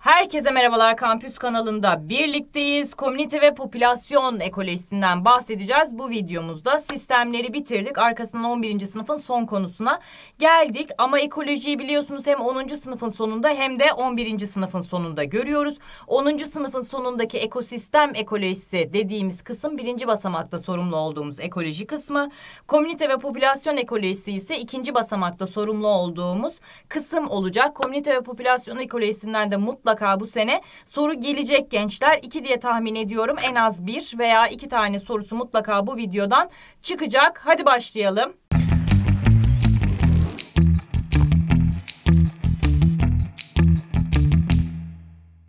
Herkese merhabalar Kampüs kanalında birlikteyiz. Komünite ve popülasyon ekolojisinden bahsedeceğiz. Bu videomuzda sistemleri bitirdik. Arkasından 11. sınıfın son konusuna geldik. Ama ekolojiyi biliyorsunuz hem 10. sınıfın sonunda hem de 11. sınıfın sonunda görüyoruz. 10. sınıfın sonundaki ekosistem ekolojisi dediğimiz kısım birinci basamakta sorumlu olduğumuz ekoloji kısmı. Komünite ve popülasyon ekolojisi ise ikinci basamakta sorumlu olduğumuz kısım olacak. Komünite ve popülasyon ekolojisinden de mutlaka mutlaka bu sene soru gelecek gençler. İki diye tahmin ediyorum. En az bir veya iki tane sorusu mutlaka bu videodan çıkacak. Hadi başlayalım.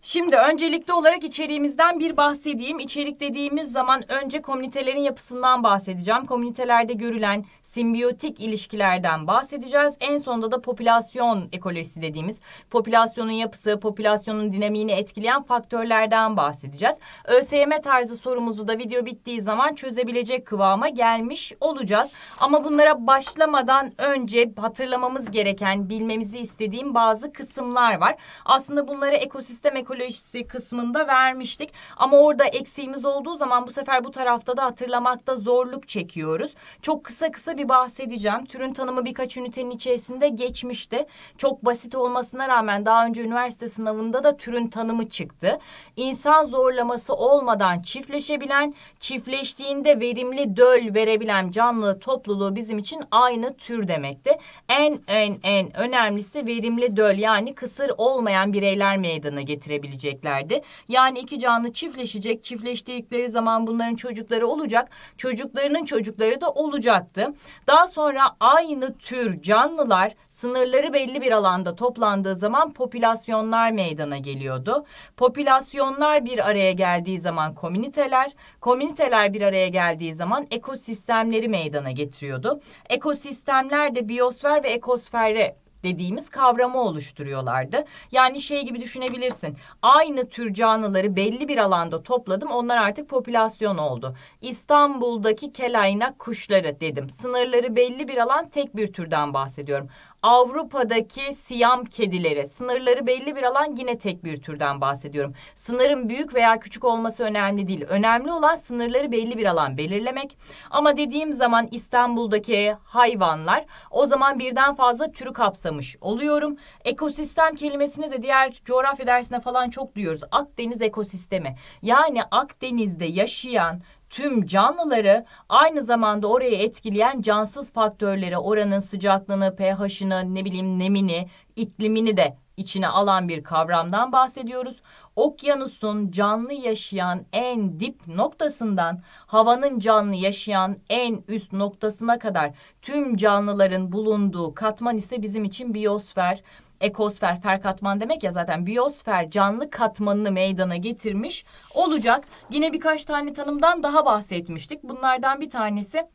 Şimdi öncelikli olarak içeriğimizden bir bahsedeyim. İçerik dediğimiz zaman önce komünitelerin yapısından bahsedeceğim. Komünitelerde görülen simbiyotik ilişkilerden bahsedeceğiz. En sonunda da popülasyon ekolojisi dediğimiz popülasyonun yapısı, popülasyonun dinamiğini etkileyen faktörlerden bahsedeceğiz. ÖSYM tarzı sorumuzu da video bittiği zaman çözebilecek kıvama gelmiş olacağız. Ama bunlara başlamadan önce hatırlamamız gereken, bilmemizi istediğim bazı kısımlar var. Aslında bunları ekosistem ekolojisi kısmında vermiştik. Ama orada eksiğimiz olduğu zaman bu sefer bu tarafta da hatırlamakta zorluk çekiyoruz. Çok kısa kısa bir bir bahsedeceğim. Türün tanımı birkaç ünitenin içerisinde geçmişti. Çok basit olmasına rağmen daha önce üniversite sınavında da türün tanımı çıktı. İnsan zorlaması olmadan çiftleşebilen, çiftleştiğinde verimli döl verebilen canlı topluluğu bizim için aynı tür demekti. En en en önemlisi verimli döl yani kısır olmayan bireyler meydana getirebileceklerdi. Yani iki canlı çiftleşecek, çiftleştikleri zaman bunların çocukları olacak, çocuklarının çocukları da olacaktı. Daha sonra aynı tür canlılar sınırları belli bir alanda toplandığı zaman popülasyonlar meydana geliyordu. Popülasyonlar bir araya geldiği zaman komüniteler, komüniteler bir araya geldiği zaman ekosistemleri meydana getiriyordu. Ekosistemler de biyosfer ve ekosfere dediğimiz kavramı oluşturuyorlardı. Yani şey gibi düşünebilirsin. Aynı tür canlıları belli bir alanda topladım. Onlar artık popülasyon oldu. İstanbul'daki kelaynak kuşları dedim. Sınırları belli bir alan tek bir türden bahsediyorum. Avrupa'daki siyam kedileri sınırları belli bir alan yine tek bir türden bahsediyorum. Sınırın büyük veya küçük olması önemli değil. Önemli olan sınırları belli bir alan belirlemek. Ama dediğim zaman İstanbul'daki hayvanlar o zaman birden fazla türü kapsamış oluyorum. Ekosistem kelimesini de diğer coğrafya dersine falan çok duyuyoruz. Akdeniz ekosistemi. Yani Akdeniz'de yaşayan tüm canlıları aynı zamanda oraya etkileyen cansız faktörleri, oranın sıcaklığını, pH'ını, ne bileyim nemini, iklimini de içine alan bir kavramdan bahsediyoruz. Okyanusun canlı yaşayan en dip noktasından havanın canlı yaşayan en üst noktasına kadar tüm canlıların bulunduğu katman ise bizim için biyosfer ekosfer, fer katman demek ya zaten biyosfer canlı katmanını meydana getirmiş olacak. Yine birkaç tane tanımdan daha bahsetmiştik. Bunlardan bir tanesi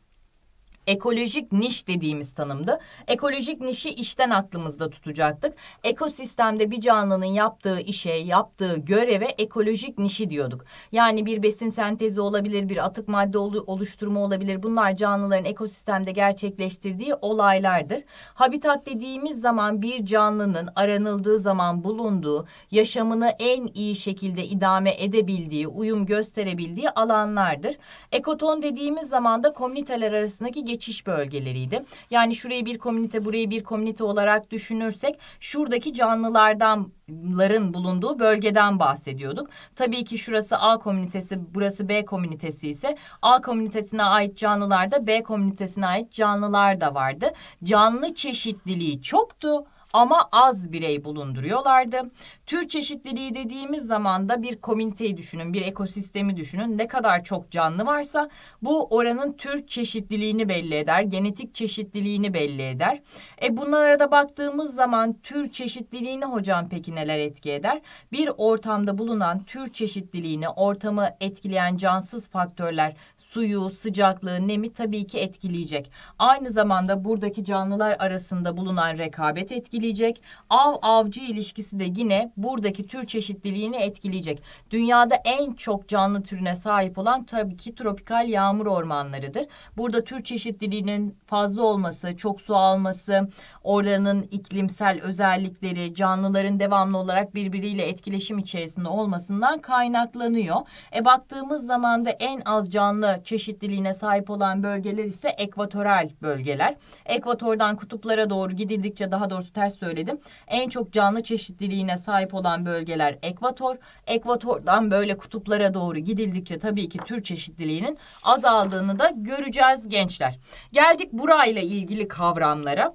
ekolojik niş dediğimiz tanımdı. Ekolojik nişi işten aklımızda tutacaktık. Ekosistemde bir canlının yaptığı işe, yaptığı göreve ekolojik nişi diyorduk. Yani bir besin sentezi olabilir, bir atık madde oluşturma olabilir. Bunlar canlıların ekosistemde gerçekleştirdiği olaylardır. Habitat dediğimiz zaman bir canlının aranıldığı zaman bulunduğu, yaşamını en iyi şekilde idame edebildiği, uyum gösterebildiği alanlardır. Ekoton dediğimiz zaman da komüniteler arasındaki geçiş bölgeleriydi. Yani şurayı bir komünite, burayı bir komünite olarak düşünürsek şuradaki canlılardan ların bulunduğu bölgeden bahsediyorduk. Tabii ki şurası A komünitesi, burası B komünitesi ise A komünitesine ait canlılarda B komünitesine ait canlılar da vardı. Canlı çeşitliliği çoktu ama az birey bulunduruyorlardı. Tür çeşitliliği dediğimiz zaman da bir komüniteyi düşünün, bir ekosistemi düşünün. Ne kadar çok canlı varsa bu oranın tür çeşitliliğini belli eder, genetik çeşitliliğini belli eder. E bunlara da baktığımız zaman tür çeşitliliğini hocam peki neler etki eder? Bir ortamda bulunan tür çeşitliliğini, ortamı etkileyen cansız faktörler suyu, sıcaklığı, nemi tabii ki etkileyecek. Aynı zamanda buradaki canlılar arasında bulunan rekabet etkileyecek. Av avcı ilişkisi de yine buradaki tür çeşitliliğini etkileyecek. Dünyada en çok canlı türüne sahip olan tabii ki tropikal yağmur ormanlarıdır. Burada tür çeşitliliğinin fazla olması, çok su alması, oranın iklimsel özellikleri, canlıların devamlı olarak birbiriyle etkileşim içerisinde olmasından kaynaklanıyor. E baktığımız zaman da en az canlı çeşitliliğine sahip olan bölgeler ise ekvatoral bölgeler. Ekvatordan kutuplara doğru gidildikçe daha doğrusu ters söyledim. En çok canlı çeşitliliğine sahip olan bölgeler ekvator. Ekvatordan böyle kutuplara doğru gidildikçe tabii ki tür çeşitliliğinin azaldığını da göreceğiz gençler. Geldik burayla ilgili kavramlara.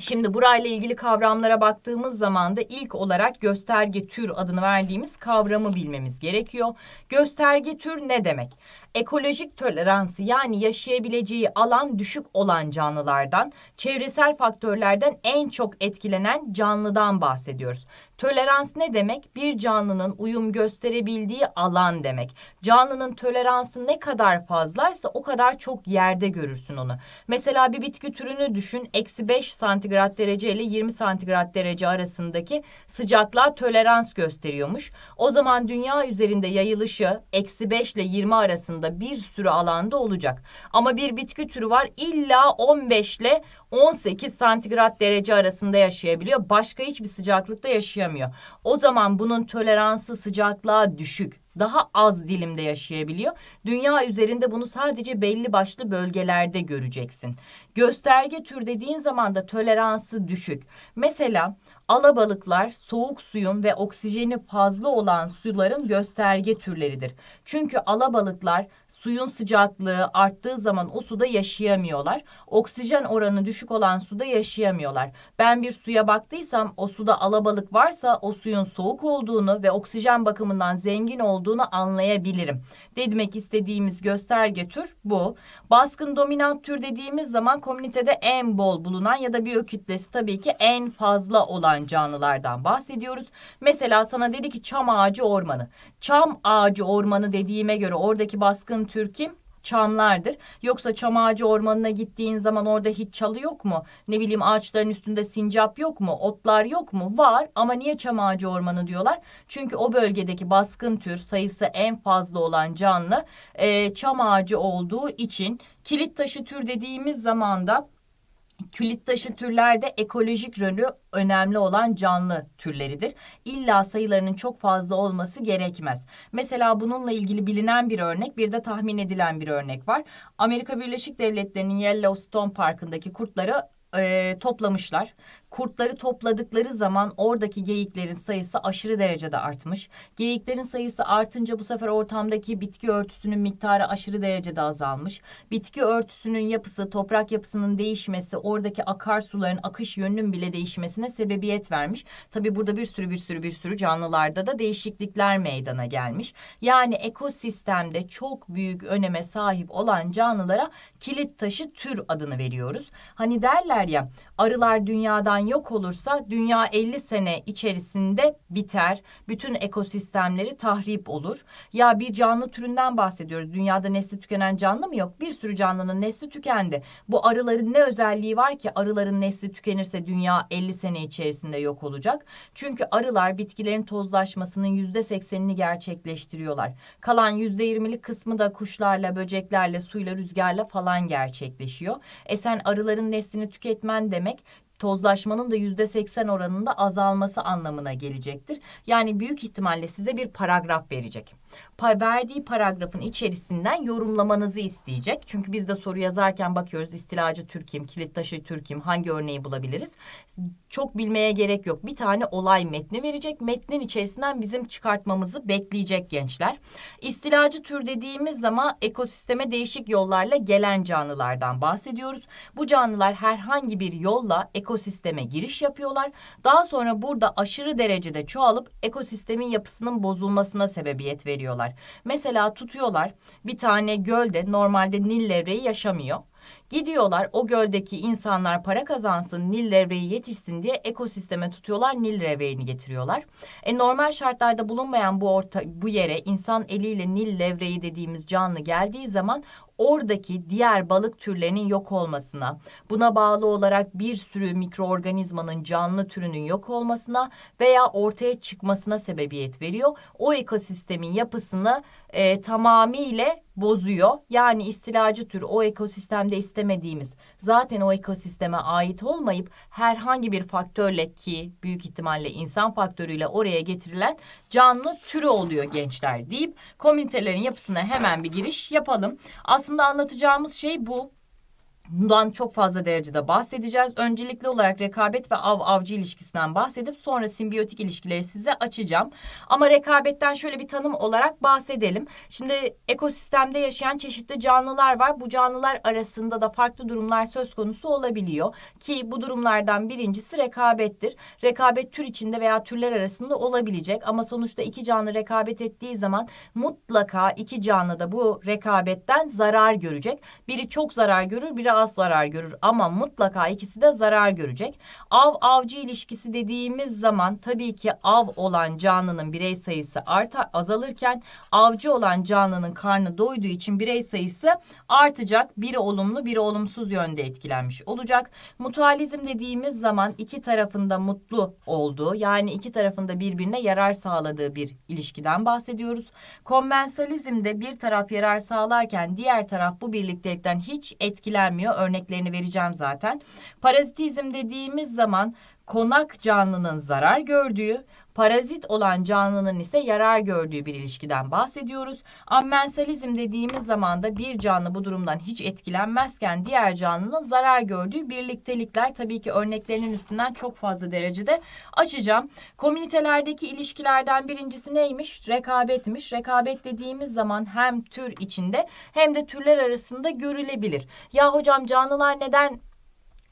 Şimdi burayla ilgili kavramlara baktığımız zaman da ilk olarak gösterge tür adını verdiğimiz kavramı bilmemiz gerekiyor. Gösterge tür ne demek? Ekolojik toleransı yani yaşayabileceği alan düşük olan canlılardan, çevresel faktörlerden en çok etkilenen canlıdan bahsediyoruz. Tolerans ne demek? Bir canlının uyum gösterebildiği alan demek. Canlının toleransı ne kadar fazlaysa o kadar çok yerde görürsün onu. Mesela bir bitki türünü düşün. Eksi 5 santigrat derece ile 20 santigrat derece arasındaki sıcaklığa tolerans gösteriyormuş. O zaman dünya üzerinde yayılışı eksi 5 ile 20 arasında bir sürü alanda olacak. Ama bir bitki türü var illa 15 ile 18 santigrat derece arasında yaşayabiliyor. Başka hiçbir sıcaklıkta yaşayamıyor. O zaman bunun toleransı sıcaklığa düşük. Daha az dilimde yaşayabiliyor. Dünya üzerinde bunu sadece belli başlı bölgelerde göreceksin. Gösterge tür dediğin zaman da toleransı düşük. Mesela alabalıklar soğuk suyun ve oksijeni fazla olan suların gösterge türleridir. Çünkü alabalıklar suyun sıcaklığı arttığı zaman o suda yaşayamıyorlar. Oksijen oranı düşük olan suda yaşayamıyorlar. Ben bir suya baktıysam o suda alabalık varsa o suyun soğuk olduğunu ve oksijen bakımından zengin olduğunu anlayabilirim. Demek istediğimiz gösterge tür bu. Baskın dominant tür dediğimiz zaman komünitede en bol bulunan ya da biyokütlesi tabii ki en fazla olan canlılardan bahsediyoruz. Mesela sana dedi ki çam ağacı ormanı. Çam ağacı ormanı dediğime göre oradaki baskın tür kim? çamlardır. Yoksa çam ağacı ormanına gittiğin zaman orada hiç çalı yok mu? Ne bileyim ağaçların üstünde sincap yok mu? Otlar yok mu? Var ama niye çam ağacı ormanı diyorlar? Çünkü o bölgedeki baskın tür sayısı en fazla olan canlı e, çam ağacı olduğu için kilit taşı tür dediğimiz zaman da Külit taşı türlerde ekolojik rolü önemli olan canlı türleridir. İlla sayılarının çok fazla olması gerekmez. Mesela bununla ilgili bilinen bir örnek, bir de tahmin edilen bir örnek var. Amerika Birleşik Devletleri'nin Yellowstone Parkı'ndaki kurtları e, toplamışlar. Kurtları topladıkları zaman oradaki geyiklerin sayısı aşırı derecede artmış. Geyiklerin sayısı artınca bu sefer ortamdaki bitki örtüsünün miktarı aşırı derecede azalmış. Bitki örtüsünün yapısı, toprak yapısının değişmesi, oradaki akarsuların akış yönünün bile değişmesine sebebiyet vermiş. Tabii burada bir sürü bir sürü bir sürü canlılarda da değişiklikler meydana gelmiş. Yani ekosistemde çok büyük öneme sahip olan canlılara kilit taşı tür adını veriyoruz. Hani derler ya arılar dünyadan yok olursa dünya 50 sene içerisinde biter. Bütün ekosistemleri tahrip olur. Ya bir canlı türünden bahsediyoruz. Dünyada nesli tükenen canlı mı yok? Bir sürü canlının nesli tükendi. Bu arıların ne özelliği var ki arıların nesli tükenirse dünya 50 sene içerisinde yok olacak? Çünkü arılar bitkilerin tozlaşmasının yüzde seksenini gerçekleştiriyorlar. Kalan yüzde yirmilik kısmı da kuşlarla, böceklerle, suyla, rüzgarla falan gerçekleşiyor. E sen arıların neslini tüketmen demek tozlaşmanın da yüzde seksen oranında azalması anlamına gelecektir. Yani büyük ihtimalle size bir paragraf verecek. Pa verdiği paragrafın içerisinden yorumlamanızı isteyecek. Çünkü biz de soru yazarken bakıyoruz istilacı Türk'üm, kilit taşı Türk'üm, hangi örneği bulabiliriz? Çok bilmeye gerek yok. Bir tane olay metni verecek. Metnin içerisinden bizim çıkartmamızı bekleyecek gençler. İstilacı tür dediğimiz zaman ekosisteme değişik yollarla gelen canlılardan bahsediyoruz. Bu canlılar herhangi bir yolla ekosisteme giriş yapıyorlar. Daha sonra burada aşırı derecede çoğalıp ekosistemin yapısının bozulmasına sebebiyet veriyorlar. Mesela tutuyorlar bir tane gölde normalde Nil levreği yaşamıyor. Gidiyorlar o göldeki insanlar para kazansın, Nil levreği yetişsin diye ekosisteme tutuyorlar, Nil levreğini getiriyorlar. E normal şartlarda bulunmayan bu orta bu yere insan eliyle Nil levreği dediğimiz canlı geldiği zaman oradaki diğer balık türlerinin yok olmasına, buna bağlı olarak bir sürü mikroorganizmanın canlı türünün yok olmasına veya ortaya çıkmasına sebebiyet veriyor. O ekosistemin yapısını e, tamamıyla bozuyor. Yani istilacı tür o ekosistemde istemediğimiz zaten o ekosisteme ait olmayıp herhangi bir faktörle ki büyük ihtimalle insan faktörüyle oraya getirilen canlı türü oluyor gençler deyip komünitelerin yapısına hemen bir giriş yapalım. Aslında anlatacağımız şey bu. Bundan çok fazla derecede bahsedeceğiz. Öncelikli olarak rekabet ve av-avcı ilişkisinden bahsedip sonra simbiyotik ilişkileri size açacağım. Ama rekabetten şöyle bir tanım olarak bahsedelim. Şimdi ekosistemde yaşayan çeşitli canlılar var. Bu canlılar arasında da farklı durumlar söz konusu olabiliyor. Ki bu durumlardan birincisi rekabettir. Rekabet tür içinde veya türler arasında olabilecek. Ama sonuçta iki canlı rekabet ettiği zaman mutlaka iki canlı da bu rekabetten zarar görecek. Biri çok zarar görür, biri az zarar görür ama mutlaka ikisi de zarar görecek. Av avcı ilişkisi dediğimiz zaman tabii ki av olan canlının birey sayısı arta azalırken avcı olan canlının karnı doyduğu için birey sayısı artacak. Biri olumlu, biri olumsuz yönde etkilenmiş olacak. Mutualizm dediğimiz zaman iki tarafında mutlu olduğu yani iki tarafında birbirine yarar sağladığı bir ilişkiden bahsediyoruz. Konvensalizmde bir taraf yarar sağlarken diğer taraf bu birliktelikten hiç etkilenmiyor kullanılıyor. Örneklerini vereceğim zaten. Parazitizm dediğimiz zaman konak canlının zarar gördüğü, parazit olan canlının ise yarar gördüğü bir ilişkiden bahsediyoruz. Ammensalizm dediğimiz zaman da bir canlı bu durumdan hiç etkilenmezken diğer canlının zarar gördüğü birliktelikler tabii ki örneklerinin üstünden çok fazla derecede açacağım. Komünitelerdeki ilişkilerden birincisi neymiş? Rekabetmiş. Rekabet dediğimiz zaman hem tür içinde hem de türler arasında görülebilir. Ya hocam canlılar neden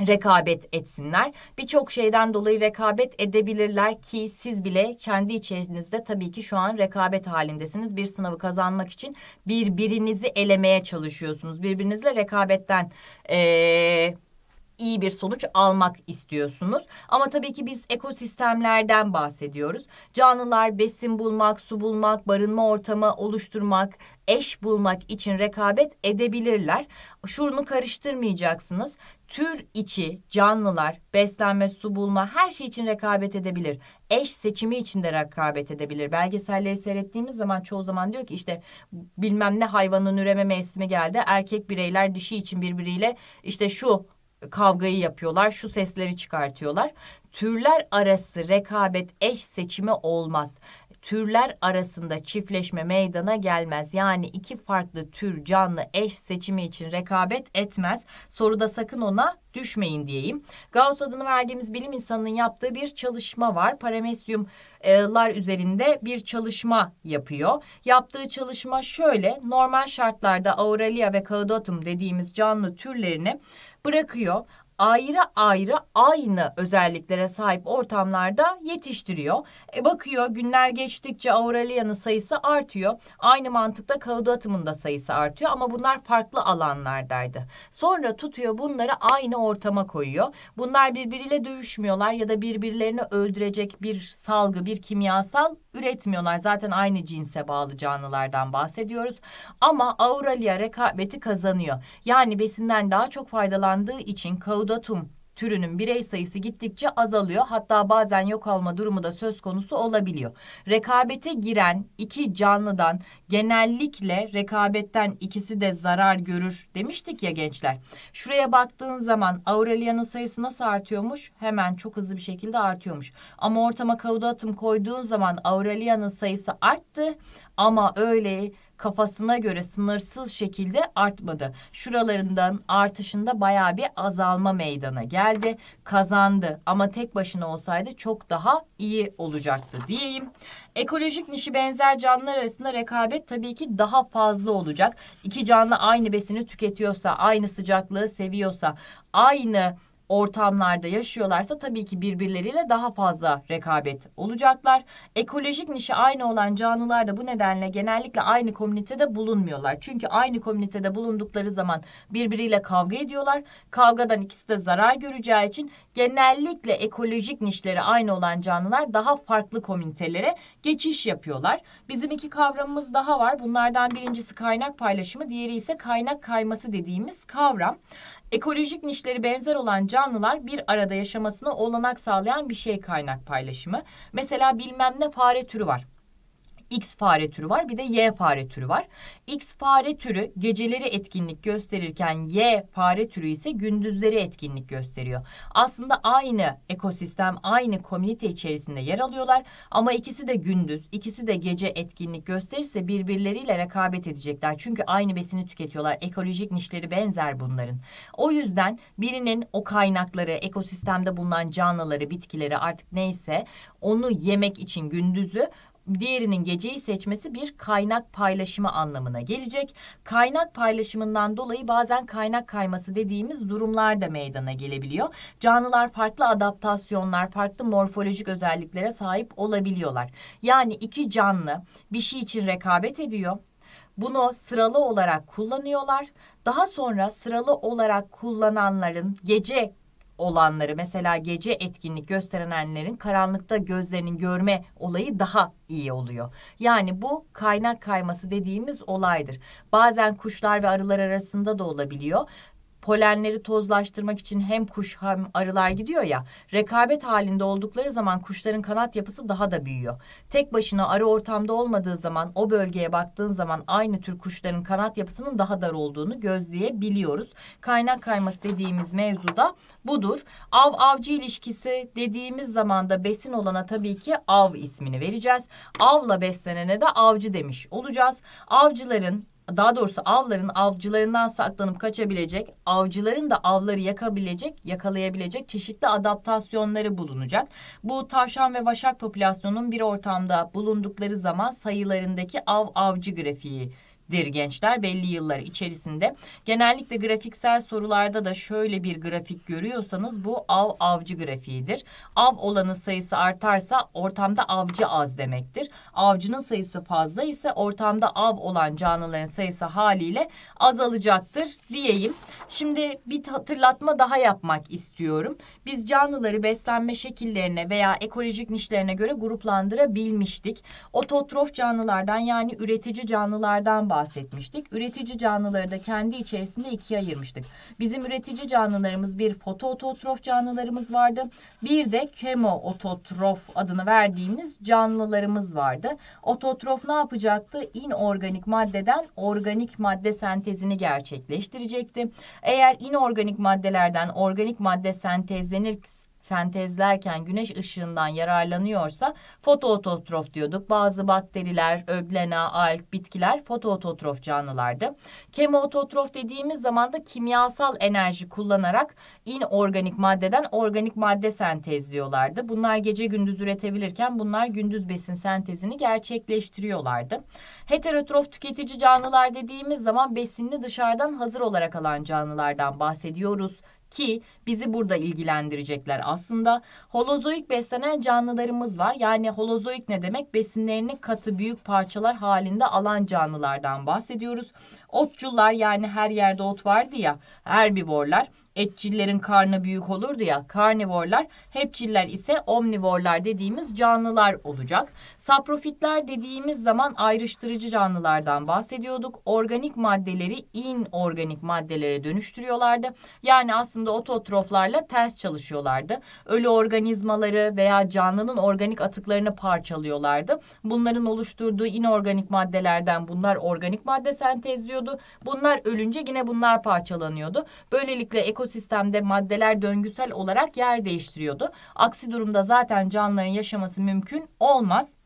rekabet etsinler. Birçok şeyden dolayı rekabet edebilirler ki siz bile kendi içerinizde tabii ki şu an rekabet halindesiniz. Bir sınavı kazanmak için birbirinizi elemeye çalışıyorsunuz. Birbirinizle rekabetten ee, iyi bir sonuç almak istiyorsunuz. Ama tabii ki biz ekosistemlerden bahsediyoruz. Canlılar besin bulmak, su bulmak, barınma ortamı oluşturmak, eş bulmak için rekabet edebilirler. Şunu karıştırmayacaksınız. Tür içi canlılar beslenme, su bulma her şey için rekabet edebilir. Eş seçimi için de rekabet edebilir. Belgeselleri seyrettiğimiz zaman çoğu zaman diyor ki işte bilmem ne hayvanın üreme mevsimi geldi. Erkek bireyler dişi için birbiriyle işte şu kavgayı yapıyorlar, şu sesleri çıkartıyorlar. Türler arası rekabet eş seçimi olmaz. Türler arasında çiftleşme meydana gelmez. Yani iki farklı tür canlı eş seçimi için rekabet etmez. Soruda sakın ona düşmeyin diyeyim. Gauss adını verdiğimiz bilim insanının yaptığı bir çalışma var. Paramesyumlar üzerinde bir çalışma yapıyor. Yaptığı çalışma şöyle. Normal şartlarda Aurelia ve Caudatum dediğimiz canlı türlerini bırakıyor ayrı ayrı aynı özelliklere sahip ortamlarda yetiştiriyor. E bakıyor günler geçtikçe Aurelia'nın sayısı artıyor. Aynı mantıkta Caudatum'un da sayısı artıyor ama bunlar farklı alanlardaydı. Sonra tutuyor bunları aynı ortama koyuyor. Bunlar birbiriyle dövüşmüyorlar ya da birbirlerini öldürecek bir salgı, bir kimyasal üretmiyorlar. Zaten aynı cinse bağlı canlılardan bahsediyoruz. Ama Aurelia rekabeti kazanıyor. Yani besinden daha çok faydalandığı için Caudatum türünün birey sayısı gittikçe azalıyor. Hatta bazen yok olma durumu da söz konusu olabiliyor. Rekabete giren iki canlıdan genellikle rekabetten ikisi de zarar görür demiştik ya gençler. Şuraya baktığın zaman Aurelia'nın sayısı nasıl artıyormuş? Hemen çok hızlı bir şekilde artıyormuş. Ama ortama kaudatum koyduğun zaman Aurelia'nın sayısı arttı ama öyle kafasına göre sınırsız şekilde artmadı. Şuralarından artışında baya bir azalma meydana geldi. Kazandı ama tek başına olsaydı çok daha iyi olacaktı diyeyim. Ekolojik nişi benzer canlılar arasında rekabet tabii ki daha fazla olacak. İki canlı aynı besini tüketiyorsa, aynı sıcaklığı seviyorsa, aynı ortamlarda yaşıyorlarsa tabii ki birbirleriyle daha fazla rekabet olacaklar. Ekolojik nişi aynı olan canlılar da bu nedenle genellikle aynı komünitede bulunmuyorlar. Çünkü aynı komünitede bulundukları zaman birbiriyle kavga ediyorlar. Kavgadan ikisi de zarar göreceği için genellikle ekolojik nişleri aynı olan canlılar daha farklı komünitelere geçiş yapıyorlar. Bizim iki kavramımız daha var. Bunlardan birincisi kaynak paylaşımı, diğeri ise kaynak kayması dediğimiz kavram. Ekolojik nişleri benzer olan canlılar bir arada yaşamasına olanak sağlayan bir şey kaynak paylaşımı. Mesela bilmem ne fare türü var. X fare türü var bir de Y fare türü var. X fare türü geceleri etkinlik gösterirken Y fare türü ise gündüzleri etkinlik gösteriyor. Aslında aynı ekosistem, aynı komünite içerisinde yer alıyorlar ama ikisi de gündüz, ikisi de gece etkinlik gösterirse birbirleriyle rekabet edecekler. Çünkü aynı besini tüketiyorlar. Ekolojik nişleri benzer bunların. O yüzden birinin o kaynakları, ekosistemde bulunan canlıları, bitkileri artık neyse onu yemek için gündüzü diğerinin geceyi seçmesi bir kaynak paylaşımı anlamına gelecek. Kaynak paylaşımından dolayı bazen kaynak kayması dediğimiz durumlar da meydana gelebiliyor. Canlılar farklı adaptasyonlar, farklı morfolojik özelliklere sahip olabiliyorlar. Yani iki canlı bir şey için rekabet ediyor. Bunu sıralı olarak kullanıyorlar. Daha sonra sıralı olarak kullananların gece olanları mesela gece etkinlik gösterenlerin karanlıkta gözlerinin görme olayı daha iyi oluyor. Yani bu kaynak kayması dediğimiz olaydır. Bazen kuşlar ve arılar arasında da olabiliyor polenleri tozlaştırmak için hem kuş hem arılar gidiyor ya. Rekabet halinde oldukları zaman kuşların kanat yapısı daha da büyüyor. Tek başına arı ortamda olmadığı zaman o bölgeye baktığın zaman aynı tür kuşların kanat yapısının daha dar olduğunu gözleyebiliyoruz. Kaynak kayması dediğimiz mevzuda budur. Av avcı ilişkisi dediğimiz zaman da besin olana tabii ki av ismini vereceğiz. Avla beslenene de avcı demiş olacağız. Avcıların daha doğrusu avların avcılarından saklanıp kaçabilecek, avcıların da avları yakabilecek, yakalayabilecek çeşitli adaptasyonları bulunacak. Bu tavşan ve vaşak popülasyonun bir ortamda bulundukları zaman sayılarındaki av avcı grafiği dir gençler belli yıllar içerisinde. Genellikle grafiksel sorularda da şöyle bir grafik görüyorsanız bu av avcı grafiğidir. Av olanın sayısı artarsa ortamda avcı az demektir. Avcının sayısı fazla ise ortamda av olan canlıların sayısı haliyle azalacaktır diyeyim. Şimdi bir hatırlatma daha yapmak istiyorum. Biz canlıları beslenme şekillerine veya ekolojik nişlerine göre gruplandırabilmiştik. Ototrof canlılardan yani üretici canlılardan bahsediyoruz bahsetmiştik. Üretici canlıları da kendi içerisinde ikiye ayırmıştık. Bizim üretici canlılarımız bir fotoototrof canlılarımız vardı. Bir de kemoototrof adını verdiğimiz canlılarımız vardı. Ototrof ne yapacaktı? İnorganik maddeden organik madde sentezini gerçekleştirecekti. Eğer inorganik maddelerden organik madde sentezlenir sentezlerken güneş ışığından yararlanıyorsa fotoototrof diyorduk. Bazı bakteriler, öglena, alg, bitkiler fotoototrof canlılardı. Kemoototrof dediğimiz zaman da kimyasal enerji kullanarak inorganik maddeden organik madde sentezliyorlardı. Bunlar gece gündüz üretebilirken bunlar gündüz besin sentezini gerçekleştiriyorlardı. Heterotrof tüketici canlılar dediğimiz zaman besinini dışarıdan hazır olarak alan canlılardan bahsediyoruz ki bizi burada ilgilendirecekler aslında. Holozoik beslenen canlılarımız var. Yani holozoik ne demek? Besinlerini katı büyük parçalar halinde alan canlılardan bahsediyoruz. Otçullar yani her yerde ot vardı ya herbivorlar etçillerin karnı büyük olurdu ya karnivorlar, hepçiller ise omnivorlar dediğimiz canlılar olacak. Saprofitler dediğimiz zaman ayrıştırıcı canlılardan bahsediyorduk. Organik maddeleri inorganik maddelere dönüştürüyorlardı. Yani aslında ototroflarla ters çalışıyorlardı. Ölü organizmaları veya canlının organik atıklarını parçalıyorlardı. Bunların oluşturduğu inorganik maddelerden bunlar organik madde sentezliyordu. Bunlar ölünce yine bunlar parçalanıyordu. Böylelikle ekosistem ekosistemde maddeler döngüsel olarak yer değiştiriyordu. Aksi durumda zaten canlıların yaşaması mümkün olmaz.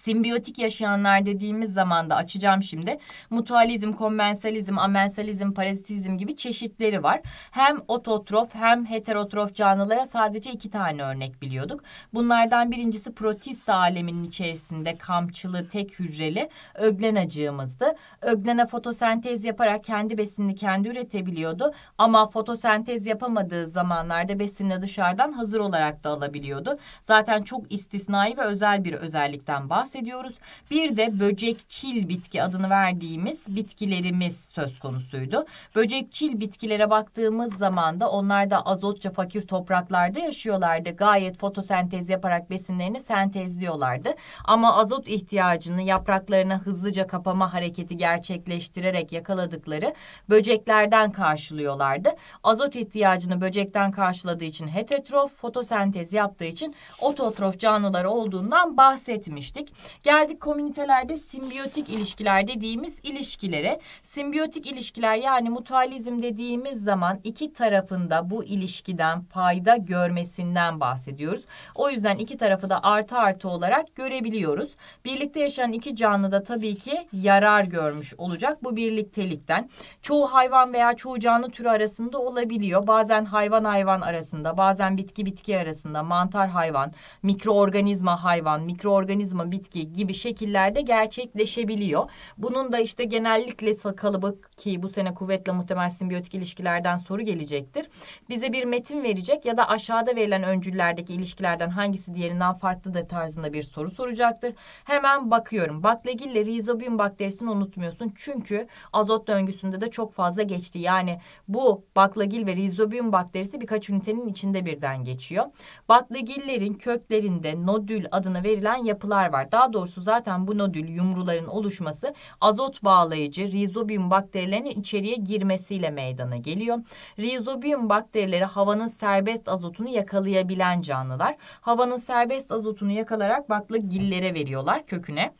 Simbiyotik yaşayanlar dediğimiz zaman da açacağım şimdi. Mutualizm, kommensalizm, amensalizm, parazitizm gibi çeşitleri var. Hem ototrof hem heterotrof canlılara sadece iki tane örnek biliyorduk. Bunlardan birincisi protista aleminin içerisinde kamçılı, tek hücreli öglenacığımızdı. Öglena fotosentez yaparak kendi besinini kendi üretebiliyordu. Ama fotosentez yapamadığı zamanlarda besinini dışarıdan hazır olarak da alabiliyordu. Zaten çok istisnai ve özel bir özellikten bahsediyoruz bahsediyoruz. Bir de böcekçil bitki adını verdiğimiz bitkilerimiz söz konusuydu. Böcekçil bitkilere baktığımız zaman da onlar da azotça fakir topraklarda yaşıyorlardı. Gayet fotosentez yaparak besinlerini sentezliyorlardı. Ama azot ihtiyacını yapraklarına hızlıca kapama hareketi gerçekleştirerek yakaladıkları böceklerden karşılıyorlardı. Azot ihtiyacını böcekten karşıladığı için heterotrof, fotosentez yaptığı için ototrof canlılar olduğundan bahsetmiştik. Geldik komünitelerde simbiyotik ilişkiler dediğimiz ilişkilere. Simbiyotik ilişkiler yani mutualizm dediğimiz zaman iki tarafında bu ilişkiden fayda görmesinden bahsediyoruz. O yüzden iki tarafı da artı artı olarak görebiliyoruz. Birlikte yaşayan iki canlı da tabii ki yarar görmüş olacak bu birliktelikten. Çoğu hayvan veya çoğu canlı türü arasında olabiliyor. Bazen hayvan hayvan arasında, bazen bitki bitki arasında, mantar hayvan, mikroorganizma hayvan, mikroorganizma bitki bitki gibi şekillerde gerçekleşebiliyor. Bunun da işte genellikle kalıbı ki bu sene kuvvetle muhtemel simbiyotik ilişkilerden soru gelecektir. Bize bir metin verecek ya da aşağıda verilen öncüllerdeki ilişkilerden hangisi diğerinden farklıdır tarzında bir soru soracaktır. Hemen bakıyorum. Baklagil ile Rhizobium bakterisini unutmuyorsun. Çünkü azot döngüsünde de çok fazla geçti. Yani bu baklagil ve Rhizobium bakterisi birkaç ünitenin içinde birden geçiyor. Baklagillerin köklerinde nodül adını verilen yapılar var. Daha doğrusu zaten bu nodül yumruların oluşması azot bağlayıcı Rhizobium bakterilerinin içeriye girmesiyle meydana geliyor. Rhizobium bakterileri havanın serbest azotunu yakalayabilen canlılar. Havanın serbest azotunu yakalarak baklagillere veriyorlar köküne.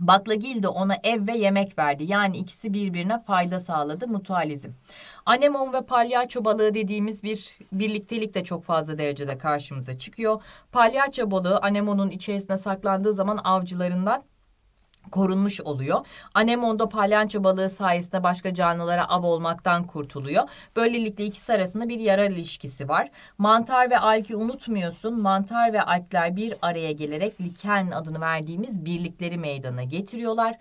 Baklagil de ona ev ve yemek verdi. Yani ikisi birbirine fayda sağladı. Mutualizm. Anemon ve palyaço balığı dediğimiz bir birliktelik de çok fazla derecede karşımıza çıkıyor. Palyaço balığı anemonun içerisine saklandığı zaman avcılarından korunmuş oluyor. Anemonda palyanço balığı sayesinde başka canlılara av olmaktan kurtuluyor. Böylelikle ikisi arasında bir yarar ilişkisi var. Mantar ve algi unutmuyorsun. Mantar ve algler bir araya gelerek liken adını verdiğimiz birlikleri meydana getiriyorlar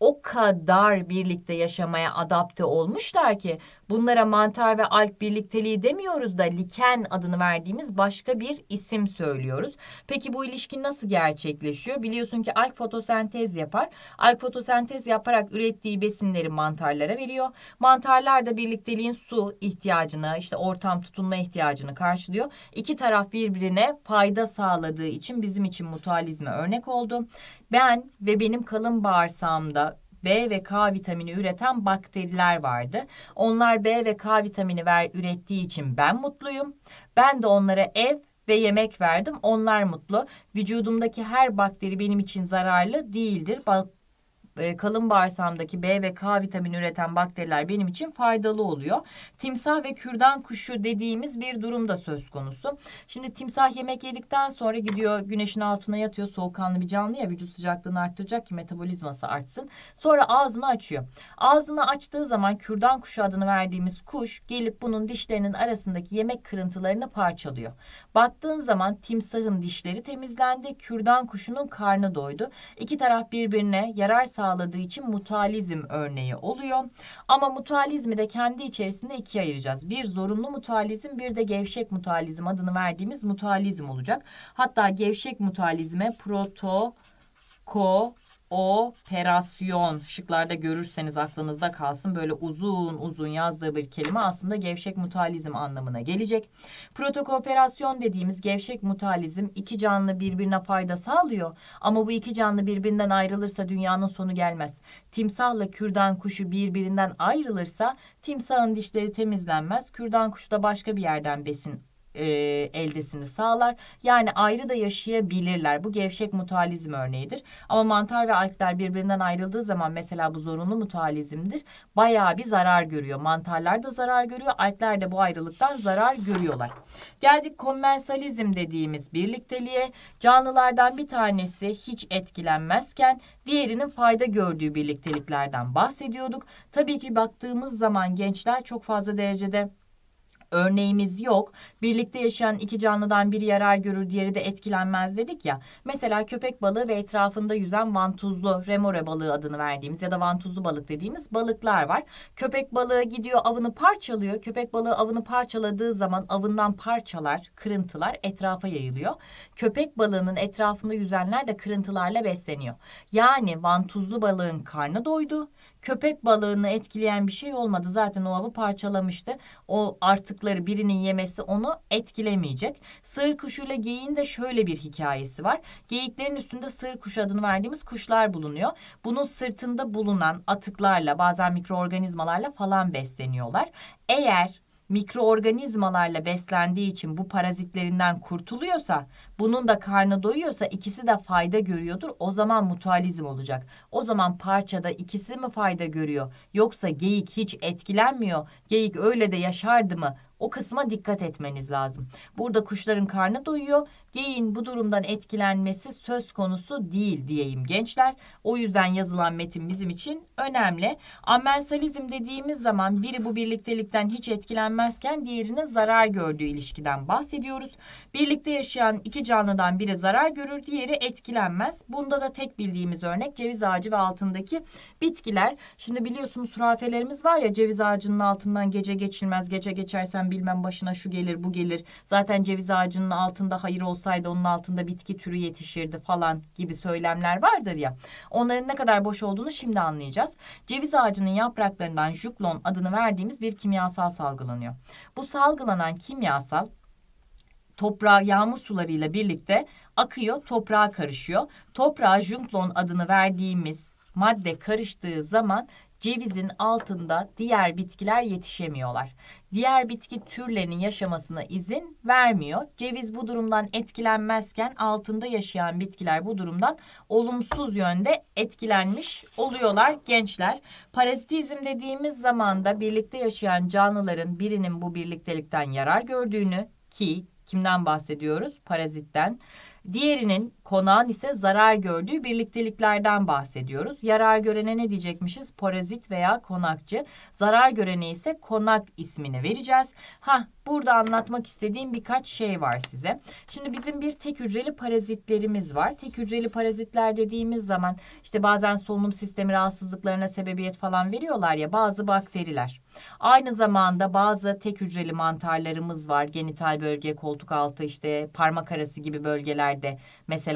o kadar birlikte yaşamaya adapte olmuşlar ki bunlara mantar ve alg birlikteliği demiyoruz da liken adını verdiğimiz başka bir isim söylüyoruz. Peki bu ilişki nasıl gerçekleşiyor? Biliyorsun ki alg fotosentez yapar. Alg fotosentez yaparak ürettiği besinleri mantarlara veriyor. Mantarlar da birlikteliğin su ihtiyacını, işte ortam tutunma ihtiyacını karşılıyor. İki taraf birbirine fayda sağladığı için bizim için mutualizme örnek oldu. Ben ve benim kalın bağırsağımda B ve K vitamini üreten bakteriler vardı. Onlar B ve K vitamini ver ürettiği için ben mutluyum. Ben de onlara ev ve yemek verdim. Onlar mutlu. Vücudumdaki her bakteri benim için zararlı değildir. E, kalın bağırsağımdaki B ve K vitamini üreten bakteriler benim için faydalı oluyor. Timsah ve kürdan kuşu dediğimiz bir durum da söz konusu. Şimdi timsah yemek yedikten sonra gidiyor güneşin altına yatıyor. Soğukkanlı bir canlı ya vücut sıcaklığını arttıracak ki metabolizması artsın. Sonra ağzını açıyor. Ağzını açtığı zaman kürdan kuşu adını verdiğimiz kuş gelip bunun dişlerinin arasındaki yemek kırıntılarını parçalıyor. Baktığın zaman timsahın dişleri temizlendi. Kürdan kuşunun karnı doydu. İki taraf birbirine yarar sağladı sağladığı için mutualizm örneği oluyor. Ama mutualizmi de kendi içerisinde ikiye ayıracağız. Bir zorunlu mutualizm bir de gevşek mutualizm adını verdiğimiz mutualizm olacak. Hatta gevşek mutualizme proto, ko, operasyon şıklarda görürseniz aklınızda kalsın. Böyle uzun uzun yazdığı bir kelime aslında gevşek mutualizm anlamına gelecek. Protokooperasyon dediğimiz gevşek mutualizm iki canlı birbirine fayda sağlıyor. Ama bu iki canlı birbirinden ayrılırsa dünyanın sonu gelmez. Timsahla kürdan kuşu birbirinden ayrılırsa timsahın dişleri temizlenmez. Kürdan kuşu da başka bir yerden besin e, eldesini sağlar. Yani ayrı da yaşayabilirler. Bu gevşek mutualizm örneğidir. Ama mantar ve algler birbirinden ayrıldığı zaman mesela bu zorunlu mutualizmdir. Bayağı bir zarar görüyor. Mantarlar da zarar görüyor. Algler de bu ayrılıktan zarar görüyorlar. Geldik kommensalizm dediğimiz birlikteliğe. Canlılardan bir tanesi hiç etkilenmezken diğerinin fayda gördüğü birlikteliklerden bahsediyorduk. Tabii ki baktığımız zaman gençler çok fazla derecede örneğimiz yok. Birlikte yaşayan iki canlıdan biri yarar görür, diğeri de etkilenmez dedik ya. Mesela köpek balığı ve etrafında yüzen vantuzlu remore balığı adını verdiğimiz ya da vantuzlu balık dediğimiz balıklar var. Köpek balığı gidiyor avını parçalıyor. Köpek balığı avını parçaladığı zaman avından parçalar, kırıntılar etrafa yayılıyor. Köpek balığının etrafında yüzenler de kırıntılarla besleniyor. Yani vantuzlu balığın karnı doydu köpek balığını etkileyen bir şey olmadı. Zaten o avı parçalamıştı. O artıkları birinin yemesi onu etkilemeyecek. Sığır kuşuyla geyiğin de şöyle bir hikayesi var. Geyiklerin üstünde sığır kuş adını verdiğimiz kuşlar bulunuyor. Bunun sırtında bulunan atıklarla bazen mikroorganizmalarla falan besleniyorlar. Eğer mikroorganizmalarla beslendiği için bu parazitlerinden kurtuluyorsa, bunun da karnı doyuyorsa ikisi de fayda görüyordur. O zaman mutualizm olacak. O zaman parçada ikisi mi fayda görüyor? Yoksa geyik hiç etkilenmiyor. Geyik öyle de yaşardı mı? O kısma dikkat etmeniz lazım. Burada kuşların karnı doyuyor. Geyin bu durumdan etkilenmesi söz konusu değil diyeyim gençler. O yüzden yazılan metin bizim için önemli. Amensalizm dediğimiz zaman biri bu birliktelikten hiç etkilenmezken diğerinin zarar gördüğü ilişkiden bahsediyoruz. Birlikte yaşayan iki canlıdan biri zarar görür, diğeri etkilenmez. Bunda da tek bildiğimiz örnek ceviz ağacı ve altındaki bitkiler. Şimdi biliyorsunuz hurafelerimiz var ya ceviz ağacının altından gece geçilmez, gece geçersen bilmem başına şu gelir bu gelir. Zaten ceviz ağacının altında hayır olsaydı onun altında bitki türü yetişirdi falan gibi söylemler vardır ya. Onların ne kadar boş olduğunu şimdi anlayacağız. Ceviz ağacının yapraklarından juklon adını verdiğimiz bir kimyasal salgılanıyor. Bu salgılanan kimyasal toprağa yağmur sularıyla birlikte akıyor, toprağa karışıyor. Toprağa junklon adını verdiğimiz madde karıştığı zaman cevizin altında diğer bitkiler yetişemiyorlar. Diğer bitki türlerinin yaşamasına izin vermiyor. Ceviz bu durumdan etkilenmezken altında yaşayan bitkiler bu durumdan olumsuz yönde etkilenmiş oluyorlar gençler. Parazitizm dediğimiz zaman da birlikte yaşayan canlıların birinin bu birliktelikten yarar gördüğünü ki kimden bahsediyoruz? Parazitten. Diğerinin konağın ise zarar gördüğü birlikteliklerden bahsediyoruz. Yarar görene ne diyecekmişiz? Parazit veya konakçı. Zarar görene ise konak ismini vereceğiz. Ha burada anlatmak istediğim birkaç şey var size. Şimdi bizim bir tek hücreli parazitlerimiz var. Tek hücreli parazitler dediğimiz zaman işte bazen solunum sistemi rahatsızlıklarına sebebiyet falan veriyorlar ya bazı bakteriler. Aynı zamanda bazı tek hücreli mantarlarımız var. Genital bölge, koltuk altı işte parmak arası gibi bölgelerde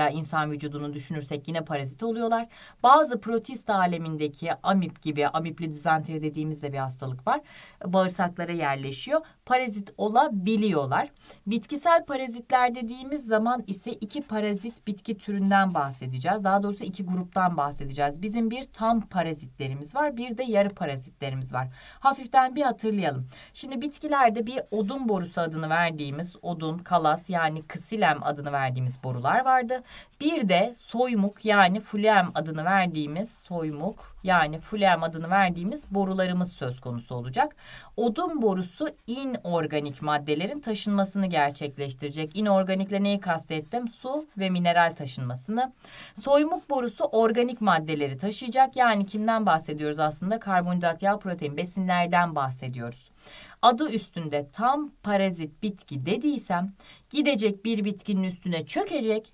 mesela insan vücudunu düşünürsek yine parazit oluyorlar. Bazı protist alemindeki amip gibi amipli dizanteri dediğimiz de bir hastalık var. Bağırsaklara yerleşiyor. Parazit olabiliyorlar. Bitkisel parazitler dediğimiz zaman ise iki parazit bitki türünden bahsedeceğiz. Daha doğrusu iki gruptan bahsedeceğiz. Bizim bir tam parazitlerimiz var, bir de yarı parazitlerimiz var. Hafiften bir hatırlayalım. Şimdi bitkilerde bir odun borusu adını verdiğimiz odun, kalas yani kısilem adını verdiğimiz borular vardı. Bir de soymuk yani fulem adını verdiğimiz soymuk yani fulem adını verdiğimiz borularımız söz konusu olacak. Odun borusu inorganik maddelerin taşınmasını gerçekleştirecek. İnorganikle neyi kastettim? Su ve mineral taşınmasını. Soymuk borusu organik maddeleri taşıyacak. Yani kimden bahsediyoruz aslında? Karbonhidrat, yağ, protein, besinlerden bahsediyoruz adı üstünde tam parazit bitki dediysem gidecek bir bitkinin üstüne çökecek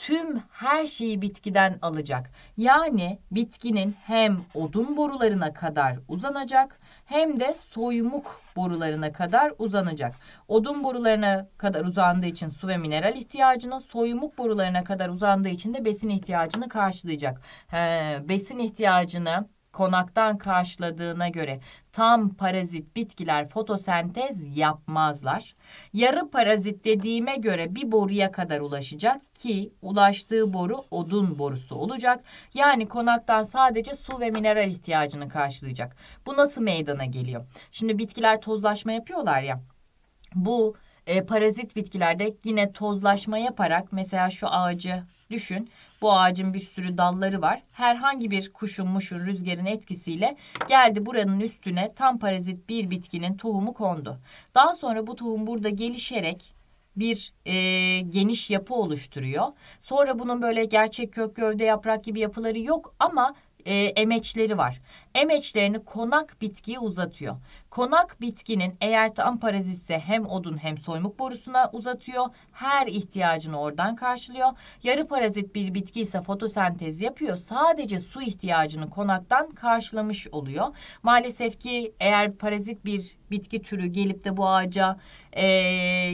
tüm her şeyi bitkiden alacak. Yani bitkinin hem odun borularına kadar uzanacak hem de soymuk borularına kadar uzanacak. Odun borularına kadar uzandığı için su ve mineral ihtiyacını, soymuk borularına kadar uzandığı için de besin ihtiyacını karşılayacak. He, besin ihtiyacını konaktan karşıladığına göre tam parazit bitkiler fotosentez yapmazlar. Yarı parazit dediğime göre bir boruya kadar ulaşacak ki ulaştığı boru odun borusu olacak. Yani konaktan sadece su ve mineral ihtiyacını karşılayacak. Bu nasıl meydana geliyor? Şimdi bitkiler tozlaşma yapıyorlar ya. Bu e, parazit bitkilerde yine tozlaşma yaparak mesela şu ağacı düşün. Bu ağacın bir sürü dalları var. Herhangi bir kuşun, muşun, rüzgarın etkisiyle geldi buranın üstüne tam parazit bir bitkinin tohumu kondu. Daha sonra bu tohum burada gelişerek bir e, geniş yapı oluşturuyor. Sonra bunun böyle gerçek kök gövde yaprak gibi yapıları yok ama e, emeçleri var. Emeçlerini konak bitkiye uzatıyor. Konak bitkinin eğer tam parazitse hem odun hem soymuk borusuna uzatıyor. Her ihtiyacını oradan karşılıyor. Yarı parazit bir bitki ise fotosentez yapıyor. Sadece su ihtiyacını konaktan karşılamış oluyor. Maalesef ki eğer parazit bir bitki türü gelip de bu ağaca e,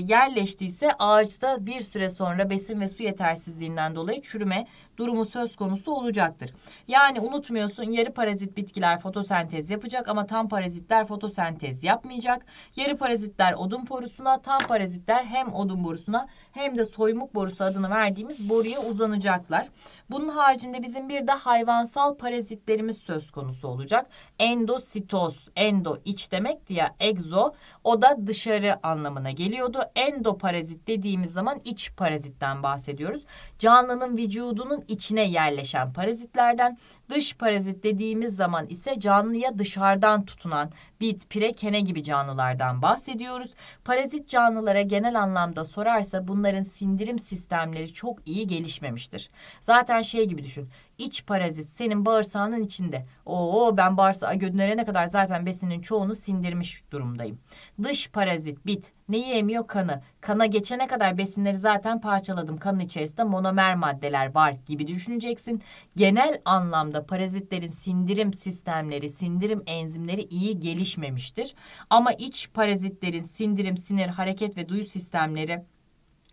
yerleştiyse ağaçta bir süre sonra besin ve su yetersizliğinden dolayı çürüme durumu söz konusu olacaktır. Yani unutmuyorsun yarı parazit bitkiler fotosentez yapacak ama tam parazitler fotosentez yapmayacak. Yarı parazitler odun porusuna, tam parazitler hem odun borusuna hem de soymuk borusu adını verdiğimiz boruya uzanacaklar. Bunun haricinde bizim bir de hayvansal parazitlerimiz söz konusu olacak. Endositoz, endo iç demek diye egzo o da dışarı anlamına geliyordu. Endoparazit dediğimiz zaman iç parazitten bahsediyoruz. Canlının vücudunun içine yerleşen parazitlerden. Dış parazit dediğimiz zaman ise canlıya dışarıdan tutunan bit, pire, kene gibi canlılardan bahsediyoruz. Parazit canlılara genel anlamda sorarsa bunların sindirim sistemleri çok iyi gelişmemiştir. Zaten şey gibi düşün. İç parazit senin bağırsağının içinde. Oo ben bağırsağa gönderene kadar zaten besinin çoğunu sindirmiş durumdayım. Dış parazit bit neyi emiyor kanı. Kana geçene kadar besinleri zaten parçaladım. Kanın içerisinde monomer maddeler var gibi düşüneceksin. Genel anlamda parazitlerin sindirim sistemleri, sindirim enzimleri iyi gelişmemiştir. Ama iç parazitlerin sindirim, sinir, hareket ve duyu sistemleri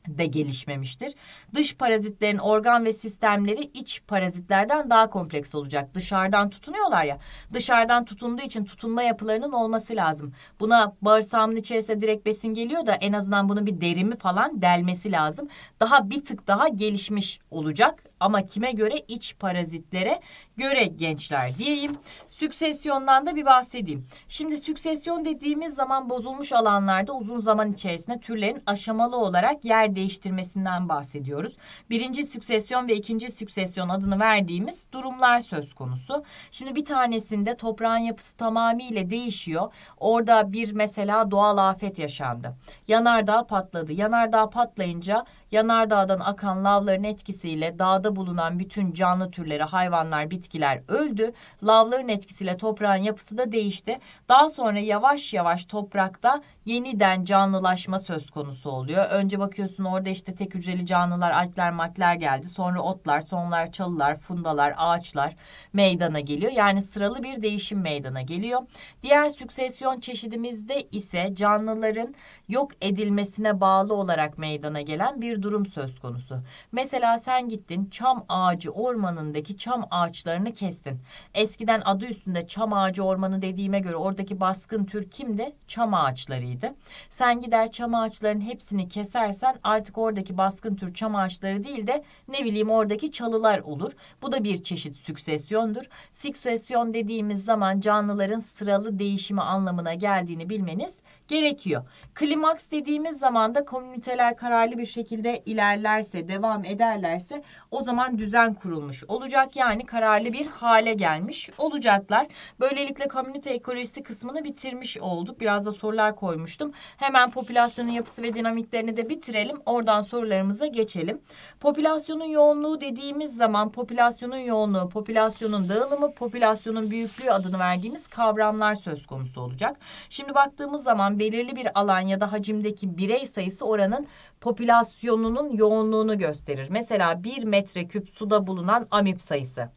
de gelişmemiştir. Dış parazitlerin organ ve sistemleri iç parazitlerden daha kompleks olacak. Dışarıdan tutunuyorlar ya. Dışarıdan tutunduğu için tutunma yapılarının olması lazım. Buna bağırsağımın içerisinde direkt besin geliyor da en azından bunun bir derimi falan delmesi lazım. Daha bir tık daha gelişmiş olacak. Ama kime göre? iç parazitlere göre gençler diyeyim. Süksesyondan da bir bahsedeyim. Şimdi süksesyon dediğimiz zaman bozulmuş alanlarda uzun zaman içerisinde türlerin aşamalı olarak yer değiştirmesinden bahsediyoruz. Birinci süksesyon ve ikinci süksesyon adını verdiğimiz durumlar söz konusu. Şimdi bir tanesinde toprağın yapısı tamamıyla değişiyor. Orada bir mesela doğal afet yaşandı. Yanardağ patladı. Yanardağ patlayınca yanardağdan akan lavların etkisiyle dağda bulunan bütün canlı türleri, hayvanlar, bitkiler öldü. Lavların etkisiyle toprağın yapısı da değişti. Daha sonra yavaş yavaş toprakta yeniden canlılaşma söz konusu oluyor. Önce bakıyorsun orada işte tek hücreli canlılar, alkler, makler geldi. Sonra otlar, sonlar, çalılar, fundalar, ağaçlar meydana geliyor. Yani sıralı bir değişim meydana geliyor. Diğer süksesyon çeşidimizde ise canlıların yok edilmesine bağlı olarak meydana gelen bir durum söz konusu. Mesela sen gittin çam ağacı ormanındaki çam ağaçlarını kestin. Eskiden adı üstünde çam ağacı ormanı dediğime göre oradaki baskın tür kimdi? Çam ağaçlarıydı. Sen gider çam ağaçlarının hepsini kesersen artık oradaki baskın tür çam ağaçları değil de ne bileyim oradaki çalılar olur. Bu da bir çeşit süksesyondur. Süksesyon dediğimiz zaman canlıların sıralı değişimi anlamına geldiğini bilmeniz gerekiyor. Klimaks dediğimiz zaman da komüniteler kararlı bir şekilde ilerlerse, devam ederlerse o zaman düzen kurulmuş olacak. Yani kararlı bir hale gelmiş olacaklar. Böylelikle komünite ekolojisi kısmını bitirmiş olduk. Biraz da sorular koymuştum. Hemen popülasyonun yapısı ve dinamiklerini de bitirelim. Oradan sorularımıza geçelim. Popülasyonun yoğunluğu dediğimiz zaman popülasyonun yoğunluğu, popülasyonun dağılımı, popülasyonun büyüklüğü adını verdiğimiz kavramlar söz konusu olacak. Şimdi baktığımız zaman belirli bir alan ya da hacimdeki birey sayısı oranın popülasyonunun yoğunluğunu gösterir. Mesela bir metreküp suda bulunan amip sayısı.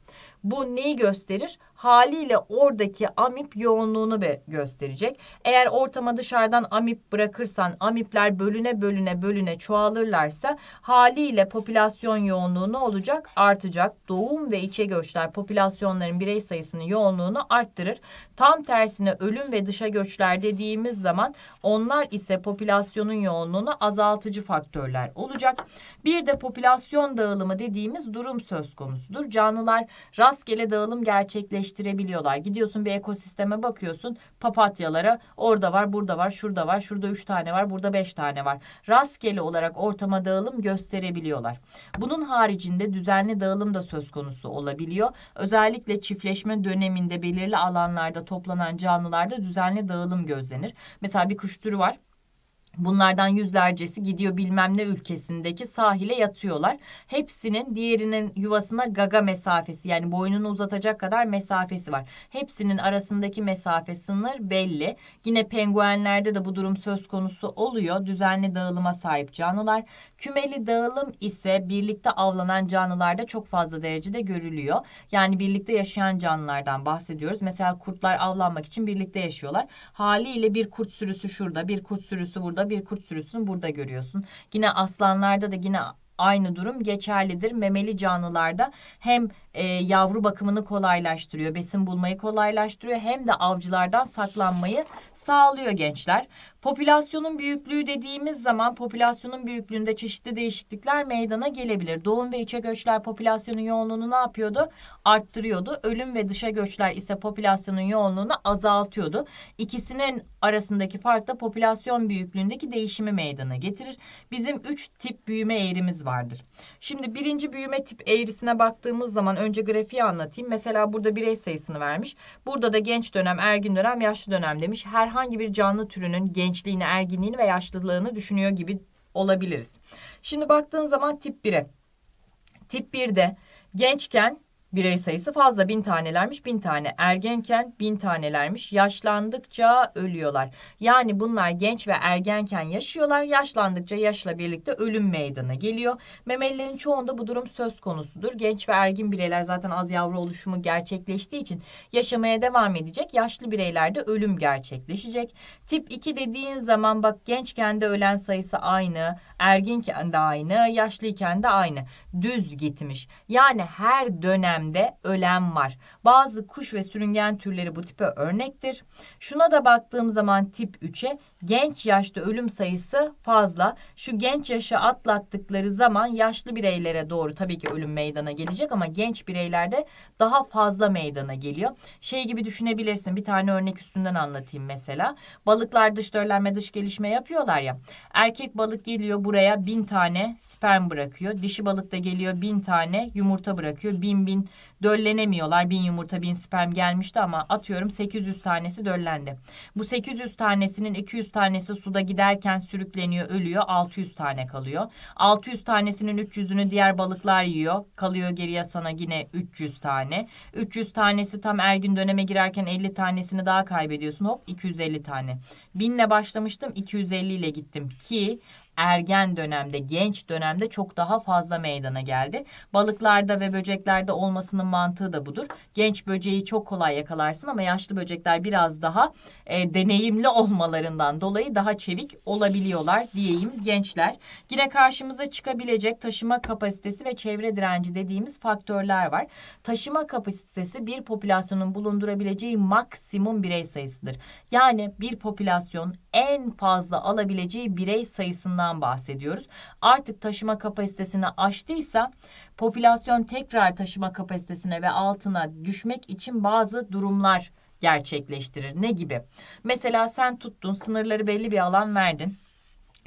Bu neyi gösterir? Haliyle oradaki amip yoğunluğunu gösterecek. Eğer ortama dışarıdan amip bırakırsan amipler bölüne bölüne bölüne çoğalırlarsa haliyle popülasyon yoğunluğu ne olacak? Artacak. Doğum ve içe göçler popülasyonların birey sayısının yoğunluğunu arttırır. Tam tersine ölüm ve dışa göçler dediğimiz zaman onlar ise popülasyonun yoğunluğunu azaltıcı faktörler olacak. Bir de popülasyon dağılımı dediğimiz durum söz konusudur. Canlılar Rastgele dağılım gerçekleştirebiliyorlar. Gidiyorsun bir ekosisteme bakıyorsun. Papatyalara orada var, burada var, şurada var, şurada üç tane var, burada beş tane var. Rastgele olarak ortama dağılım gösterebiliyorlar. Bunun haricinde düzenli dağılım da söz konusu olabiliyor. Özellikle çiftleşme döneminde belirli alanlarda toplanan canlılarda düzenli dağılım gözlenir. Mesela bir kuş türü var. Bunlardan yüzlercesi gidiyor bilmem ne ülkesindeki sahile yatıyorlar. Hepsinin diğerinin yuvasına gaga mesafesi yani boynunu uzatacak kadar mesafesi var. Hepsinin arasındaki mesafe sınır belli. Yine penguenlerde de bu durum söz konusu oluyor. Düzenli dağılıma sahip canlılar. Kümeli dağılım ise birlikte avlanan canlılarda çok fazla derecede görülüyor. Yani birlikte yaşayan canlılardan bahsediyoruz. Mesela kurtlar avlanmak için birlikte yaşıyorlar. Haliyle bir kurt sürüsü şurada, bir kurt sürüsü burada, bir kurt sürüsünü burada görüyorsun. Yine aslanlarda da yine aynı durum geçerlidir. Memeli canlılarda hem e, yavru bakımını kolaylaştırıyor, besin bulmayı kolaylaştırıyor hem de avcılardan saklanmayı sağlıyor gençler. Popülasyonun büyüklüğü dediğimiz zaman popülasyonun büyüklüğünde çeşitli değişiklikler meydana gelebilir. Doğum ve içe göçler popülasyonun yoğunluğunu ne yapıyordu? Arttırıyordu. Ölüm ve dışa göçler ise popülasyonun yoğunluğunu azaltıyordu. İkisinin arasındaki fark da popülasyon büyüklüğündeki değişimi meydana getirir. Bizim üç tip büyüme eğrimiz vardır. Şimdi birinci büyüme tip eğrisine baktığımız zaman önce grafiği anlatayım. Mesela burada birey sayısını vermiş. Burada da genç dönem, ergin dönem, yaşlı dönem demiş. Herhangi bir canlı türünün gençliğini, erginliğini ve yaşlılığını düşünüyor gibi olabiliriz. Şimdi baktığın zaman tip 1'e. Tip 1'de gençken Birey sayısı fazla bin tanelermiş bin tane. Ergenken bin tanelermiş. Yaşlandıkça ölüyorlar. Yani bunlar genç ve ergenken yaşıyorlar. Yaşlandıkça yaşla birlikte ölüm meydana geliyor. Memelilerin çoğunda bu durum söz konusudur. Genç ve ergin bireyler zaten az yavru oluşumu gerçekleştiği için yaşamaya devam edecek. Yaşlı bireylerde ölüm gerçekleşecek. Tip 2 dediğin zaman bak gençken de ölen sayısı aynı. Erginken de aynı. Yaşlıyken de aynı. Düz gitmiş. Yani her dönem dönemde ölen var. Bazı kuş ve sürüngen türleri bu tipe örnektir. Şuna da baktığım zaman tip 3'e genç yaşta ölüm sayısı fazla. Şu genç yaşı atlattıkları zaman yaşlı bireylere doğru tabii ki ölüm meydana gelecek ama genç bireylerde daha fazla meydana geliyor. Şey gibi düşünebilirsin bir tane örnek üstünden anlatayım mesela. Balıklar dış döllenme dış gelişme yapıyorlar ya. Erkek balık geliyor buraya bin tane sperm bırakıyor. Dişi balık da geliyor bin tane yumurta bırakıyor. Bin bin döllenemiyorlar. Bin yumurta bin sperm gelmişti ama atıyorum 800 tanesi döllendi. Bu 800 tanesinin 200 tanesi suda giderken sürükleniyor ölüyor 600 tane kalıyor. 600 tanesinin 300'ünü diğer balıklar yiyor. Kalıyor geriye sana yine 300 tane. 300 tanesi tam ergin döneme girerken 50 tanesini daha kaybediyorsun. Hop 250 tane. Binle başlamıştım 250 ile gittim ki ergen dönemde, genç dönemde çok daha fazla meydana geldi. Balıklarda ve böceklerde olmasının mantığı da budur. Genç böceği çok kolay yakalarsın ama yaşlı böcekler biraz daha e, deneyimli olmalarından dolayı daha çevik olabiliyorlar diyeyim gençler. Yine karşımıza çıkabilecek taşıma kapasitesi ve çevre direnci dediğimiz faktörler var. Taşıma kapasitesi bir popülasyonun bulundurabileceği maksimum birey sayısıdır. Yani bir popülasyon en fazla alabileceği birey sayısından sayısından bahsediyoruz. Artık taşıma kapasitesini aştıysa popülasyon tekrar taşıma kapasitesine ve altına düşmek için bazı durumlar gerçekleştirir. Ne gibi? Mesela sen tuttun sınırları belli bir alan verdin.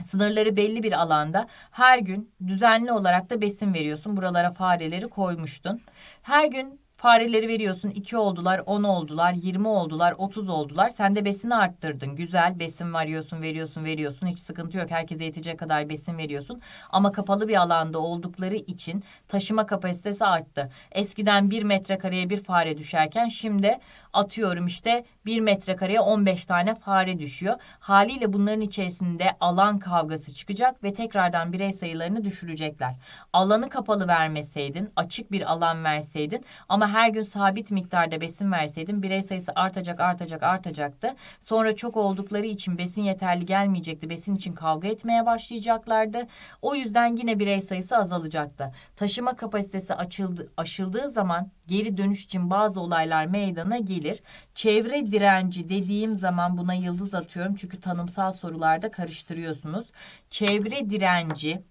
Sınırları belli bir alanda her gün düzenli olarak da besin veriyorsun. Buralara fareleri koymuştun. Her gün Fareleri veriyorsun 2 oldular, 10 oldular, 20 oldular, 30 oldular. Sen de besini arttırdın. Güzel besin veriyorsun, veriyorsun, veriyorsun. Hiç sıkıntı yok. Herkese yetecek kadar besin veriyorsun. Ama kapalı bir alanda oldukları için taşıma kapasitesi arttı. Eskiden 1 metrekareye bir fare düşerken şimdi atıyorum işte 1 metrekareye 15 tane fare düşüyor. Haliyle bunların içerisinde alan kavgası çıkacak ve tekrardan birey sayılarını düşürecekler. Alanı kapalı vermeseydin, açık bir alan verseydin ama her gün sabit miktarda besin verseydin birey sayısı artacak, artacak, artacaktı. Sonra çok oldukları için besin yeterli gelmeyecekti. Besin için kavga etmeye başlayacaklardı. O yüzden yine birey sayısı azalacaktı. Taşıma kapasitesi açıldı, aşıldığı zaman geri dönüş için bazı olaylar meydana gelir. Çevre direnci dediğim zaman buna yıldız atıyorum çünkü tanımsal sorularda karıştırıyorsunuz. Çevre direnci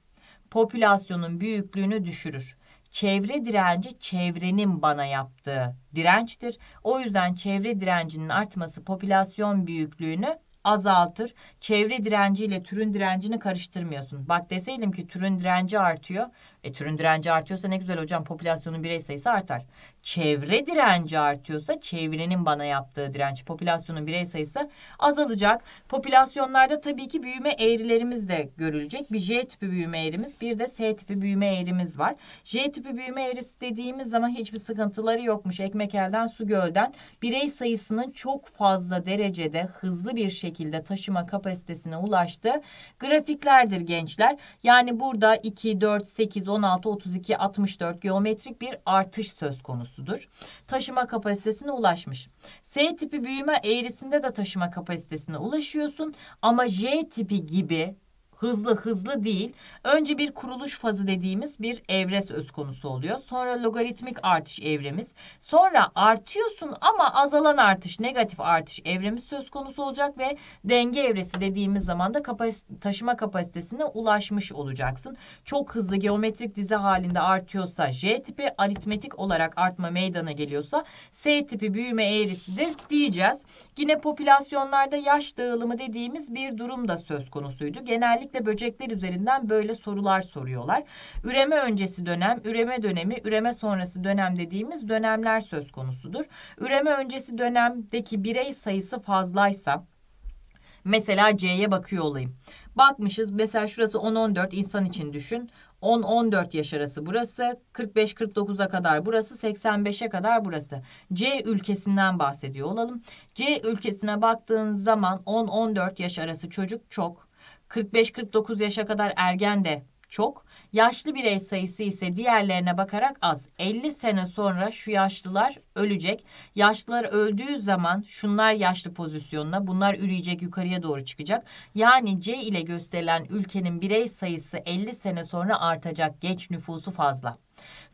popülasyonun büyüklüğünü düşürür. Çevre direnci çevrenin bana yaptığı dirençtir. O yüzden çevre direncinin artması popülasyon büyüklüğünü azaltır. Çevre direnciyle türün direncini karıştırmıyorsun. Bak deseydim ki türün direnci artıyor. E türün direnci artıyorsa ne güzel hocam popülasyonun birey sayısı artar. Çevre direnci artıyorsa çevrenin bana yaptığı direnç popülasyonun birey sayısı azalacak. Popülasyonlarda tabii ki büyüme eğrilerimiz de görülecek. Bir J tipi büyüme eğrimiz bir de S tipi büyüme eğrimiz var. J tipi büyüme eğrisi dediğimiz zaman hiçbir sıkıntıları yokmuş. Ekmek elden su gölden birey sayısının çok fazla derecede hızlı bir şekilde taşıma kapasitesine ulaştığı grafiklerdir gençler. Yani burada 2, 4, 8, 16, 32, 64 geometrik bir artış söz konusudur. Taşıma kapasitesine ulaşmış. S tipi büyüme eğrisinde de taşıma kapasitesine ulaşıyorsun ama J tipi gibi hızlı hızlı değil. Önce bir kuruluş fazı dediğimiz bir evre söz konusu oluyor. Sonra logaritmik artış evremiz. Sonra artıyorsun ama azalan artış, negatif artış evremiz söz konusu olacak ve denge evresi dediğimiz zaman da kapas taşıma kapasitesine ulaşmış olacaksın. Çok hızlı geometrik dizi halinde artıyorsa J tipi, aritmetik olarak artma meydana geliyorsa S tipi büyüme eğrisidir diyeceğiz. Yine popülasyonlarda yaş dağılımı dediğimiz bir durum da söz konusuydu. Genellikle Genellikle böcekler üzerinden böyle sorular soruyorlar. Üreme öncesi dönem, üreme dönemi, üreme sonrası dönem dediğimiz dönemler söz konusudur. Üreme öncesi dönemdeki birey sayısı fazlaysa mesela C'ye bakıyor olayım. Bakmışız mesela şurası 10-14 insan için düşün. 10-14 yaş arası burası, 45-49'a kadar burası, 85'e kadar burası. C ülkesinden bahsediyor olalım. C ülkesine baktığın zaman 10-14 yaş arası çocuk çok. 45-49 yaşa kadar ergen de çok. Yaşlı birey sayısı ise diğerlerine bakarak az. 50 sene sonra şu yaşlılar ölecek. Yaşlılar öldüğü zaman şunlar yaşlı pozisyonuna bunlar üreyecek yukarıya doğru çıkacak. Yani C ile gösterilen ülkenin birey sayısı 50 sene sonra artacak. Genç nüfusu fazla.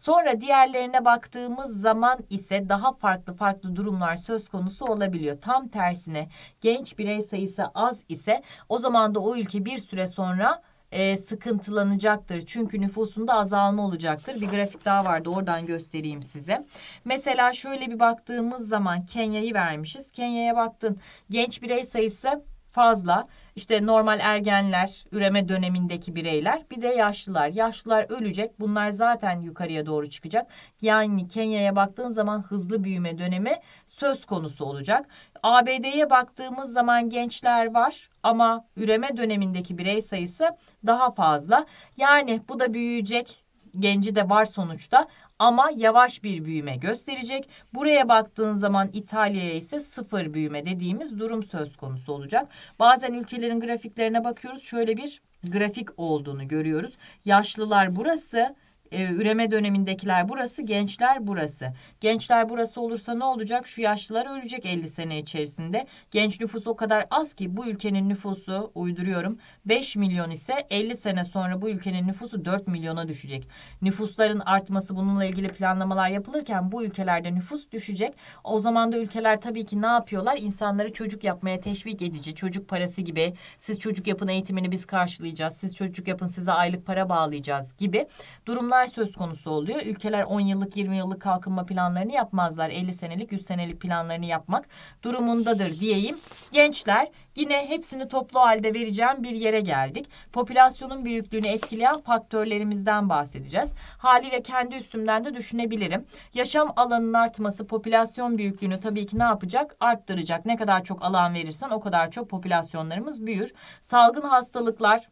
Sonra diğerlerine baktığımız zaman ise daha farklı farklı durumlar söz konusu olabiliyor. Tam tersine genç birey sayısı az ise o zaman da o ülke bir süre sonra e, sıkıntılanacaktır. Çünkü nüfusunda azalma olacaktır. Bir grafik daha vardı oradan göstereyim size. Mesela şöyle bir baktığımız zaman Kenya'yı vermişiz. Kenya'ya baktın genç birey sayısı fazla. İşte normal ergenler, üreme dönemindeki bireyler, bir de yaşlılar. Yaşlılar ölecek. Bunlar zaten yukarıya doğru çıkacak. Yani Kenya'ya baktığın zaman hızlı büyüme dönemi söz konusu olacak. ABD'ye baktığımız zaman gençler var ama üreme dönemindeki birey sayısı daha fazla. Yani bu da büyüyecek genci de var sonuçta ama yavaş bir büyüme gösterecek. Buraya baktığın zaman İtalya'ya ise sıfır büyüme dediğimiz durum söz konusu olacak. Bazen ülkelerin grafiklerine bakıyoruz. Şöyle bir grafik olduğunu görüyoruz. Yaşlılar burası, e, üreme dönemindekiler burası, gençler burası. Gençler burası olursa ne olacak? Şu yaşlılar ölecek 50 sene içerisinde. Genç nüfus o kadar az ki bu ülkenin nüfusu uyduruyorum 5 milyon ise 50 sene sonra bu ülkenin nüfusu 4 milyona düşecek. Nüfusların artması bununla ilgili planlamalar yapılırken bu ülkelerde nüfus düşecek. O zaman da ülkeler tabii ki ne yapıyorlar? İnsanları çocuk yapmaya teşvik edici, çocuk parası gibi siz çocuk yapın eğitimini biz karşılayacağız. Siz çocuk yapın size aylık para bağlayacağız gibi durumlar durumlar söz konusu oluyor. Ülkeler 10 yıllık 20 yıllık kalkınma planlarını yapmazlar. 50 senelik 100 senelik planlarını yapmak durumundadır diyeyim. Gençler yine hepsini toplu halde vereceğim bir yere geldik. Popülasyonun büyüklüğünü etkileyen faktörlerimizden bahsedeceğiz. Haliyle kendi üstümden de düşünebilirim. Yaşam alanının artması popülasyon büyüklüğünü tabii ki ne yapacak? Arttıracak. Ne kadar çok alan verirsen o kadar çok popülasyonlarımız büyür. Salgın hastalıklar,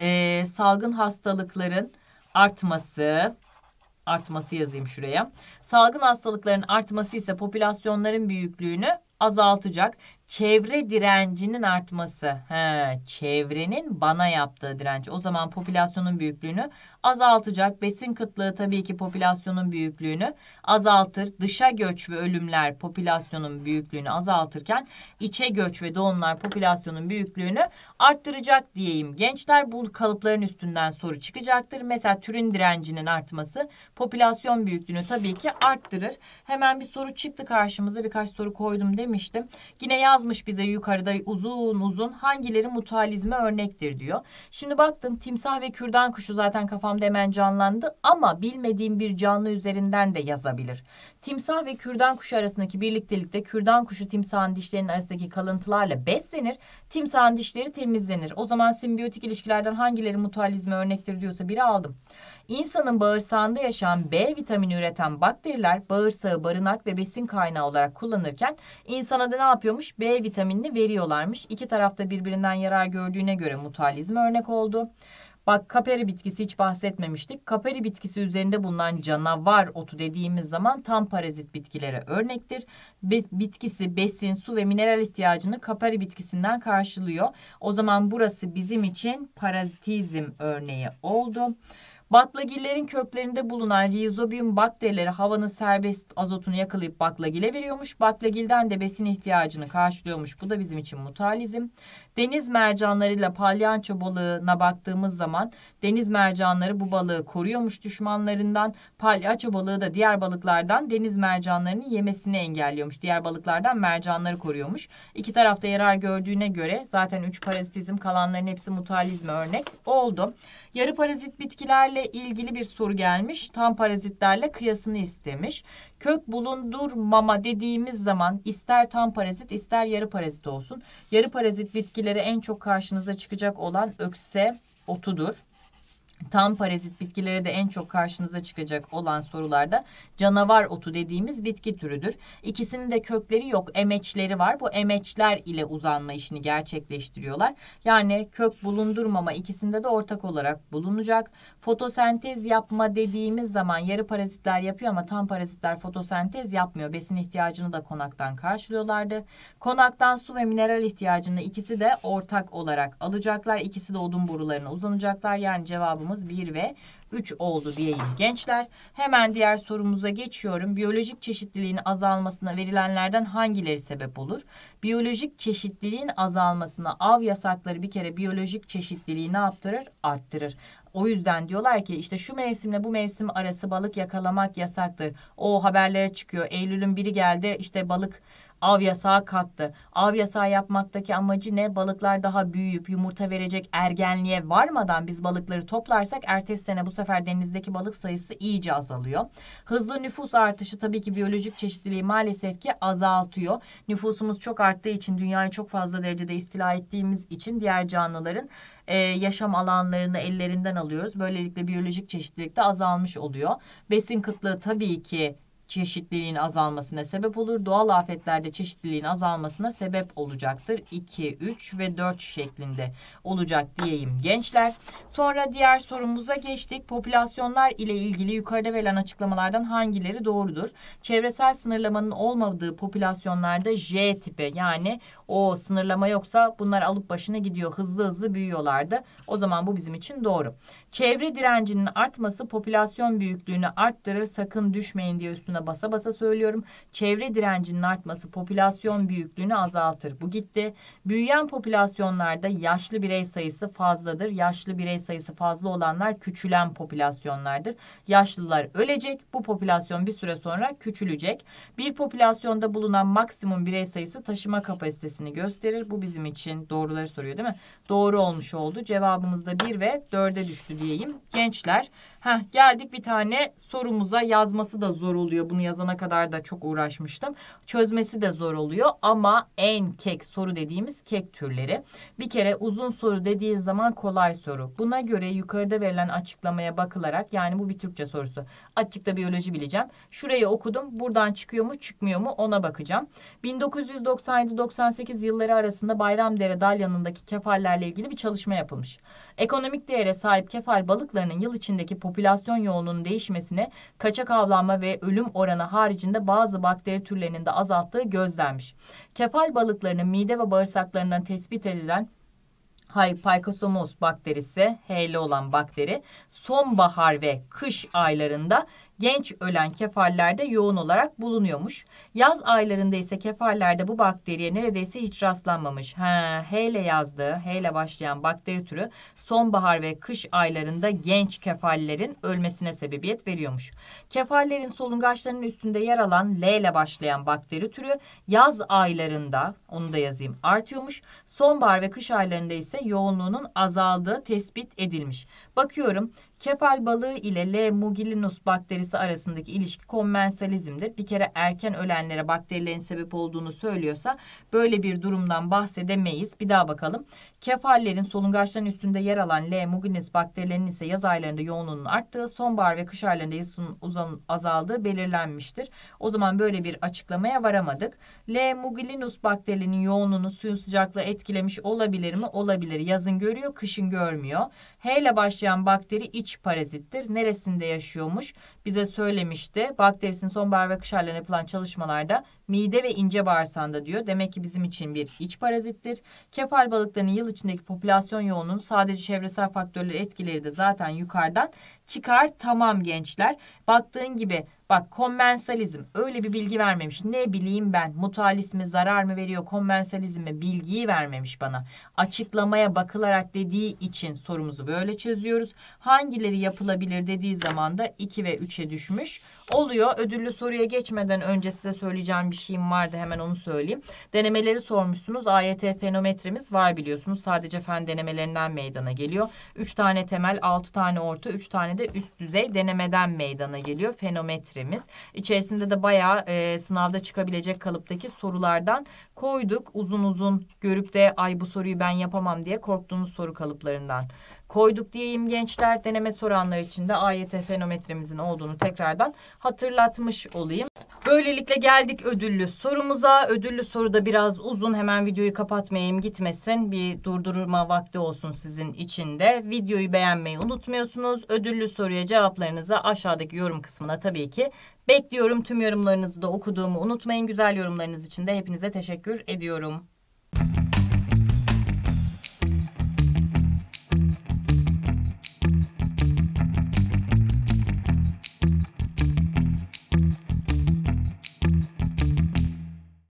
e, salgın hastalıkların artması artması yazayım şuraya. Salgın hastalıkların artması ise popülasyonların büyüklüğünü azaltacak çevre direncinin artması. He, çevrenin bana yaptığı direnç. O zaman popülasyonun büyüklüğünü azaltacak. Besin kıtlığı tabii ki popülasyonun büyüklüğünü azaltır. Dışa göç ve ölümler popülasyonun büyüklüğünü azaltırken içe göç ve doğumlar popülasyonun büyüklüğünü arttıracak diyeyim. Gençler bu kalıpların üstünden soru çıkacaktır. Mesela türün direncinin artması popülasyon büyüklüğünü tabii ki arttırır. Hemen bir soru çıktı karşımıza. Birkaç soru koydum demiştim. Yine yaz yazmış bize yukarıda uzun uzun hangileri mutalizme örnektir diyor. Şimdi baktım timsah ve kürdan kuşu zaten kafamda hemen canlandı ama bilmediğim bir canlı üzerinden de yazabilir. Timsah ve kürdan kuşu arasındaki birliktelikte kürdan kuşu timsahın dişlerinin arasındaki kalıntılarla beslenir. Timsahın dişleri temizlenir. O zaman simbiyotik ilişkilerden hangileri mutalizme örnektir diyorsa biri aldım. İnsanın bağırsağında yaşayan B vitamini üreten bakteriler bağırsağı barınak ve besin kaynağı olarak kullanırken insana da ne yapıyormuş? B vitaminini veriyorlarmış. İki tarafta birbirinden yarar gördüğüne göre mutalizme örnek oldu. Bak kaperi bitkisi hiç bahsetmemiştik. Kaperi bitkisi üzerinde bulunan canavar otu dediğimiz zaman tam parazit bitkilere örnektir. Be bitkisi besin, su ve mineral ihtiyacını kaperi bitkisinden karşılıyor. O zaman burası bizim için parazitizm örneği oldu. Baklagillerin köklerinde bulunan rizobium bakterileri havanın serbest azotunu yakalayıp baklagile veriyormuş. Baklagilden de besin ihtiyacını karşılıyormuş. Bu da bizim için mutalizm. Deniz mercanlarıyla palyanço balığına baktığımız zaman deniz mercanları bu balığı koruyormuş düşmanlarından. Palyanço balığı da diğer balıklardan deniz mercanlarını yemesini engelliyormuş. Diğer balıklardan mercanları koruyormuş. İki tarafta yarar gördüğüne göre zaten üç parazitizm kalanların hepsi mutalizme örnek oldu. Yarı parazit bitkilerle ilgili bir soru gelmiş. Tam parazitlerle kıyasını istemiş. Kök bulundurmama dediğimiz zaman ister tam parazit ister yarı parazit olsun. Yarı parazit bitkilere en çok karşınıza çıkacak olan ökse otudur. Tam parazit bitkilere de en çok karşınıza çıkacak olan sorularda canavar otu dediğimiz bitki türüdür. İkisinin de kökleri yok, emeçleri var. Bu emeçler ile uzanma işini gerçekleştiriyorlar. Yani kök bulundurmama ikisinde de ortak olarak bulunacak. Fotosentez yapma dediğimiz zaman yarı parazitler yapıyor ama tam parazitler fotosentez yapmıyor. Besin ihtiyacını da konaktan karşılıyorlardı. Konaktan su ve mineral ihtiyacını ikisi de ortak olarak alacaklar. İkisi de odun borularına uzanacaklar. Yani cevabımız 1 ve 3 oldu diyeyim gençler. Hemen diğer sorumuza geçiyorum. Biyolojik çeşitliliğin azalmasına verilenlerden hangileri sebep olur? Biyolojik çeşitliliğin azalmasına av yasakları bir kere biyolojik çeşitliliği ne yaptırır? Arttırır. O yüzden diyorlar ki işte şu mevsimle bu mevsim arası balık yakalamak yasaktır. O haberlere çıkıyor. Eylül'ün biri geldi işte balık av yasağı kalktı. Av yasağı yapmaktaki amacı ne? Balıklar daha büyüyüp yumurta verecek ergenliğe varmadan biz balıkları toplarsak ertesi sene bu sefer denizdeki balık sayısı iyice azalıyor. Hızlı nüfus artışı tabii ki biyolojik çeşitliliği maalesef ki azaltıyor. Nüfusumuz çok arttığı için dünyayı çok fazla derecede istila ettiğimiz için diğer canlıların e, yaşam alanlarını ellerinden alıyoruz. Böylelikle biyolojik çeşitlilik de azalmış oluyor. Besin kıtlığı tabii ki çeşitliliğin azalmasına sebep olur. Doğal afetlerde çeşitliliğin azalmasına sebep olacaktır. 2, 3 ve 4 şeklinde olacak diyeyim gençler. Sonra diğer sorumuza geçtik. Popülasyonlar ile ilgili yukarıda verilen açıklamalardan hangileri doğrudur? Çevresel sınırlamanın olmadığı popülasyonlarda J tipi yani o sınırlama yoksa bunlar alıp başına gidiyor. Hızlı hızlı büyüyorlardı. O zaman bu bizim için doğru. Çevre direncinin artması popülasyon büyüklüğünü arttırır. Sakın düşmeyin diye üstüne basa basa söylüyorum. Çevre direncinin artması popülasyon büyüklüğünü azaltır. Bu gitti. Büyüyen popülasyonlarda yaşlı birey sayısı fazladır. Yaşlı birey sayısı fazla olanlar küçülen popülasyonlardır. Yaşlılar ölecek. Bu popülasyon bir süre sonra küçülecek. Bir popülasyonda bulunan maksimum birey sayısı taşıma kapasitesini gösterir. Bu bizim için doğruları soruyor değil mi? Doğru olmuş oldu. Cevabımız da 1 ve 4'e düştü diyeyim. Gençler Heh, geldik bir tane sorumuza yazması da zor oluyor. Bunu yazana kadar da çok uğraşmıştım. Çözmesi de zor oluyor ama en kek soru dediğimiz kek türleri. Bir kere uzun soru dediğin zaman kolay soru. Buna göre yukarıda verilen açıklamaya bakılarak yani bu bir Türkçe sorusu. Açıkta biyoloji bileceğim. Şurayı okudum. Buradan çıkıyor mu çıkmıyor mu ona bakacağım. 1997-98 yılları arasında Bayramdere Dalyanı'ndaki kefallerle ilgili bir çalışma yapılmış. Ekonomik değere sahip kefal balıklarının yıl içindeki popülasyon yoğunluğunun değişmesine kaçak avlanma ve ölüm oranı haricinde bazı bakteri türlerinin de azalttığı gözlenmiş. Kefal balıklarının mide ve bağırsaklarından tespit edilen Hypicosomos bakterisi, H'li olan bakteri sonbahar ve kış aylarında genç ölen kefallerde yoğun olarak bulunuyormuş. Yaz aylarında ise kefallerde bu bakteriye neredeyse hiç rastlanmamış. Ha, H ile yazdığı, H ile başlayan bakteri türü sonbahar ve kış aylarında genç kefallerin ölmesine sebebiyet veriyormuş. Kefallerin solungaçlarının üstünde yer alan L ile başlayan bakteri türü yaz aylarında, onu da yazayım, artıyormuş. Sonbahar ve kış aylarında ise yoğunluğunun azaldığı tespit edilmiş. Bakıyorum Kefal balığı ile L. mugilinus bakterisi arasındaki ilişki kommensalizmdir. Bir kere erken ölenlere bakterilerin sebep olduğunu söylüyorsa böyle bir durumdan bahsedemeyiz. Bir daha bakalım. Kefallerin solungaçların üstünde yer alan L. mugilinus bakterilerinin ise yaz aylarında yoğunluğunun arttığı, sonbahar ve kış aylarında yazısının uzun, azaldığı belirlenmiştir. O zaman böyle bir açıklamaya varamadık. L. mugilinus bakterilerinin yoğunluğunu suyun sıcaklığı etkilemiş olabilir mi? Olabilir. Yazın görüyor, kışın görmüyor. H ile başlayan bakteri iç parazittir. Neresinde yaşıyormuş? Bize söylemişti. Bakterisinin sonbahar ve kış aylarında yapılan çalışmalarda mide ve ince bağırsağında diyor. Demek ki bizim için bir iç parazittir. Kefal balıklarının yıl içindeki popülasyon yoğunluğunun sadece çevresel faktörler etkileri de zaten yukarıdan çıkar. Tamam gençler. Baktığın gibi Bak kommensalizm öyle bir bilgi vermemiş. Ne bileyim ben mutalis mi zarar mı veriyor kommensalizm mi bilgiyi vermemiş bana. Açıklamaya bakılarak dediği için sorumuzu böyle çözüyoruz. Hangileri yapılabilir dediği zaman da 2 ve 3'e düşmüş oluyor. Ödüllü soruya geçmeden önce size söyleyeceğim bir şeyim vardı hemen onu söyleyeyim. Denemeleri sormuşsunuz. AYT fenometremiz var biliyorsunuz. Sadece fen denemelerinden meydana geliyor. 3 tane temel, 6 tane orta, 3 tane de üst düzey denemeden meydana geliyor fenometremiz. İçerisinde de bayağı e, sınavda çıkabilecek kalıptaki sorulardan koyduk. Uzun uzun görüp de ay bu soruyu ben yapamam diye korktuğunuz soru kalıplarından koyduk diyeyim gençler. Deneme soranlar için de AYT fenometremizin olduğunu tekrardan hatırlatmış olayım. Böylelikle geldik ödüllü sorumuza. Ödüllü soru da biraz uzun. Hemen videoyu kapatmayayım gitmesin. Bir durdurma vakti olsun sizin için de. Videoyu beğenmeyi unutmuyorsunuz. Ödüllü soruya cevaplarınızı aşağıdaki yorum kısmına tabii ki bekliyorum. Tüm yorumlarınızı da okuduğumu unutmayın. Güzel yorumlarınız için de hepinize teşekkür ediyorum.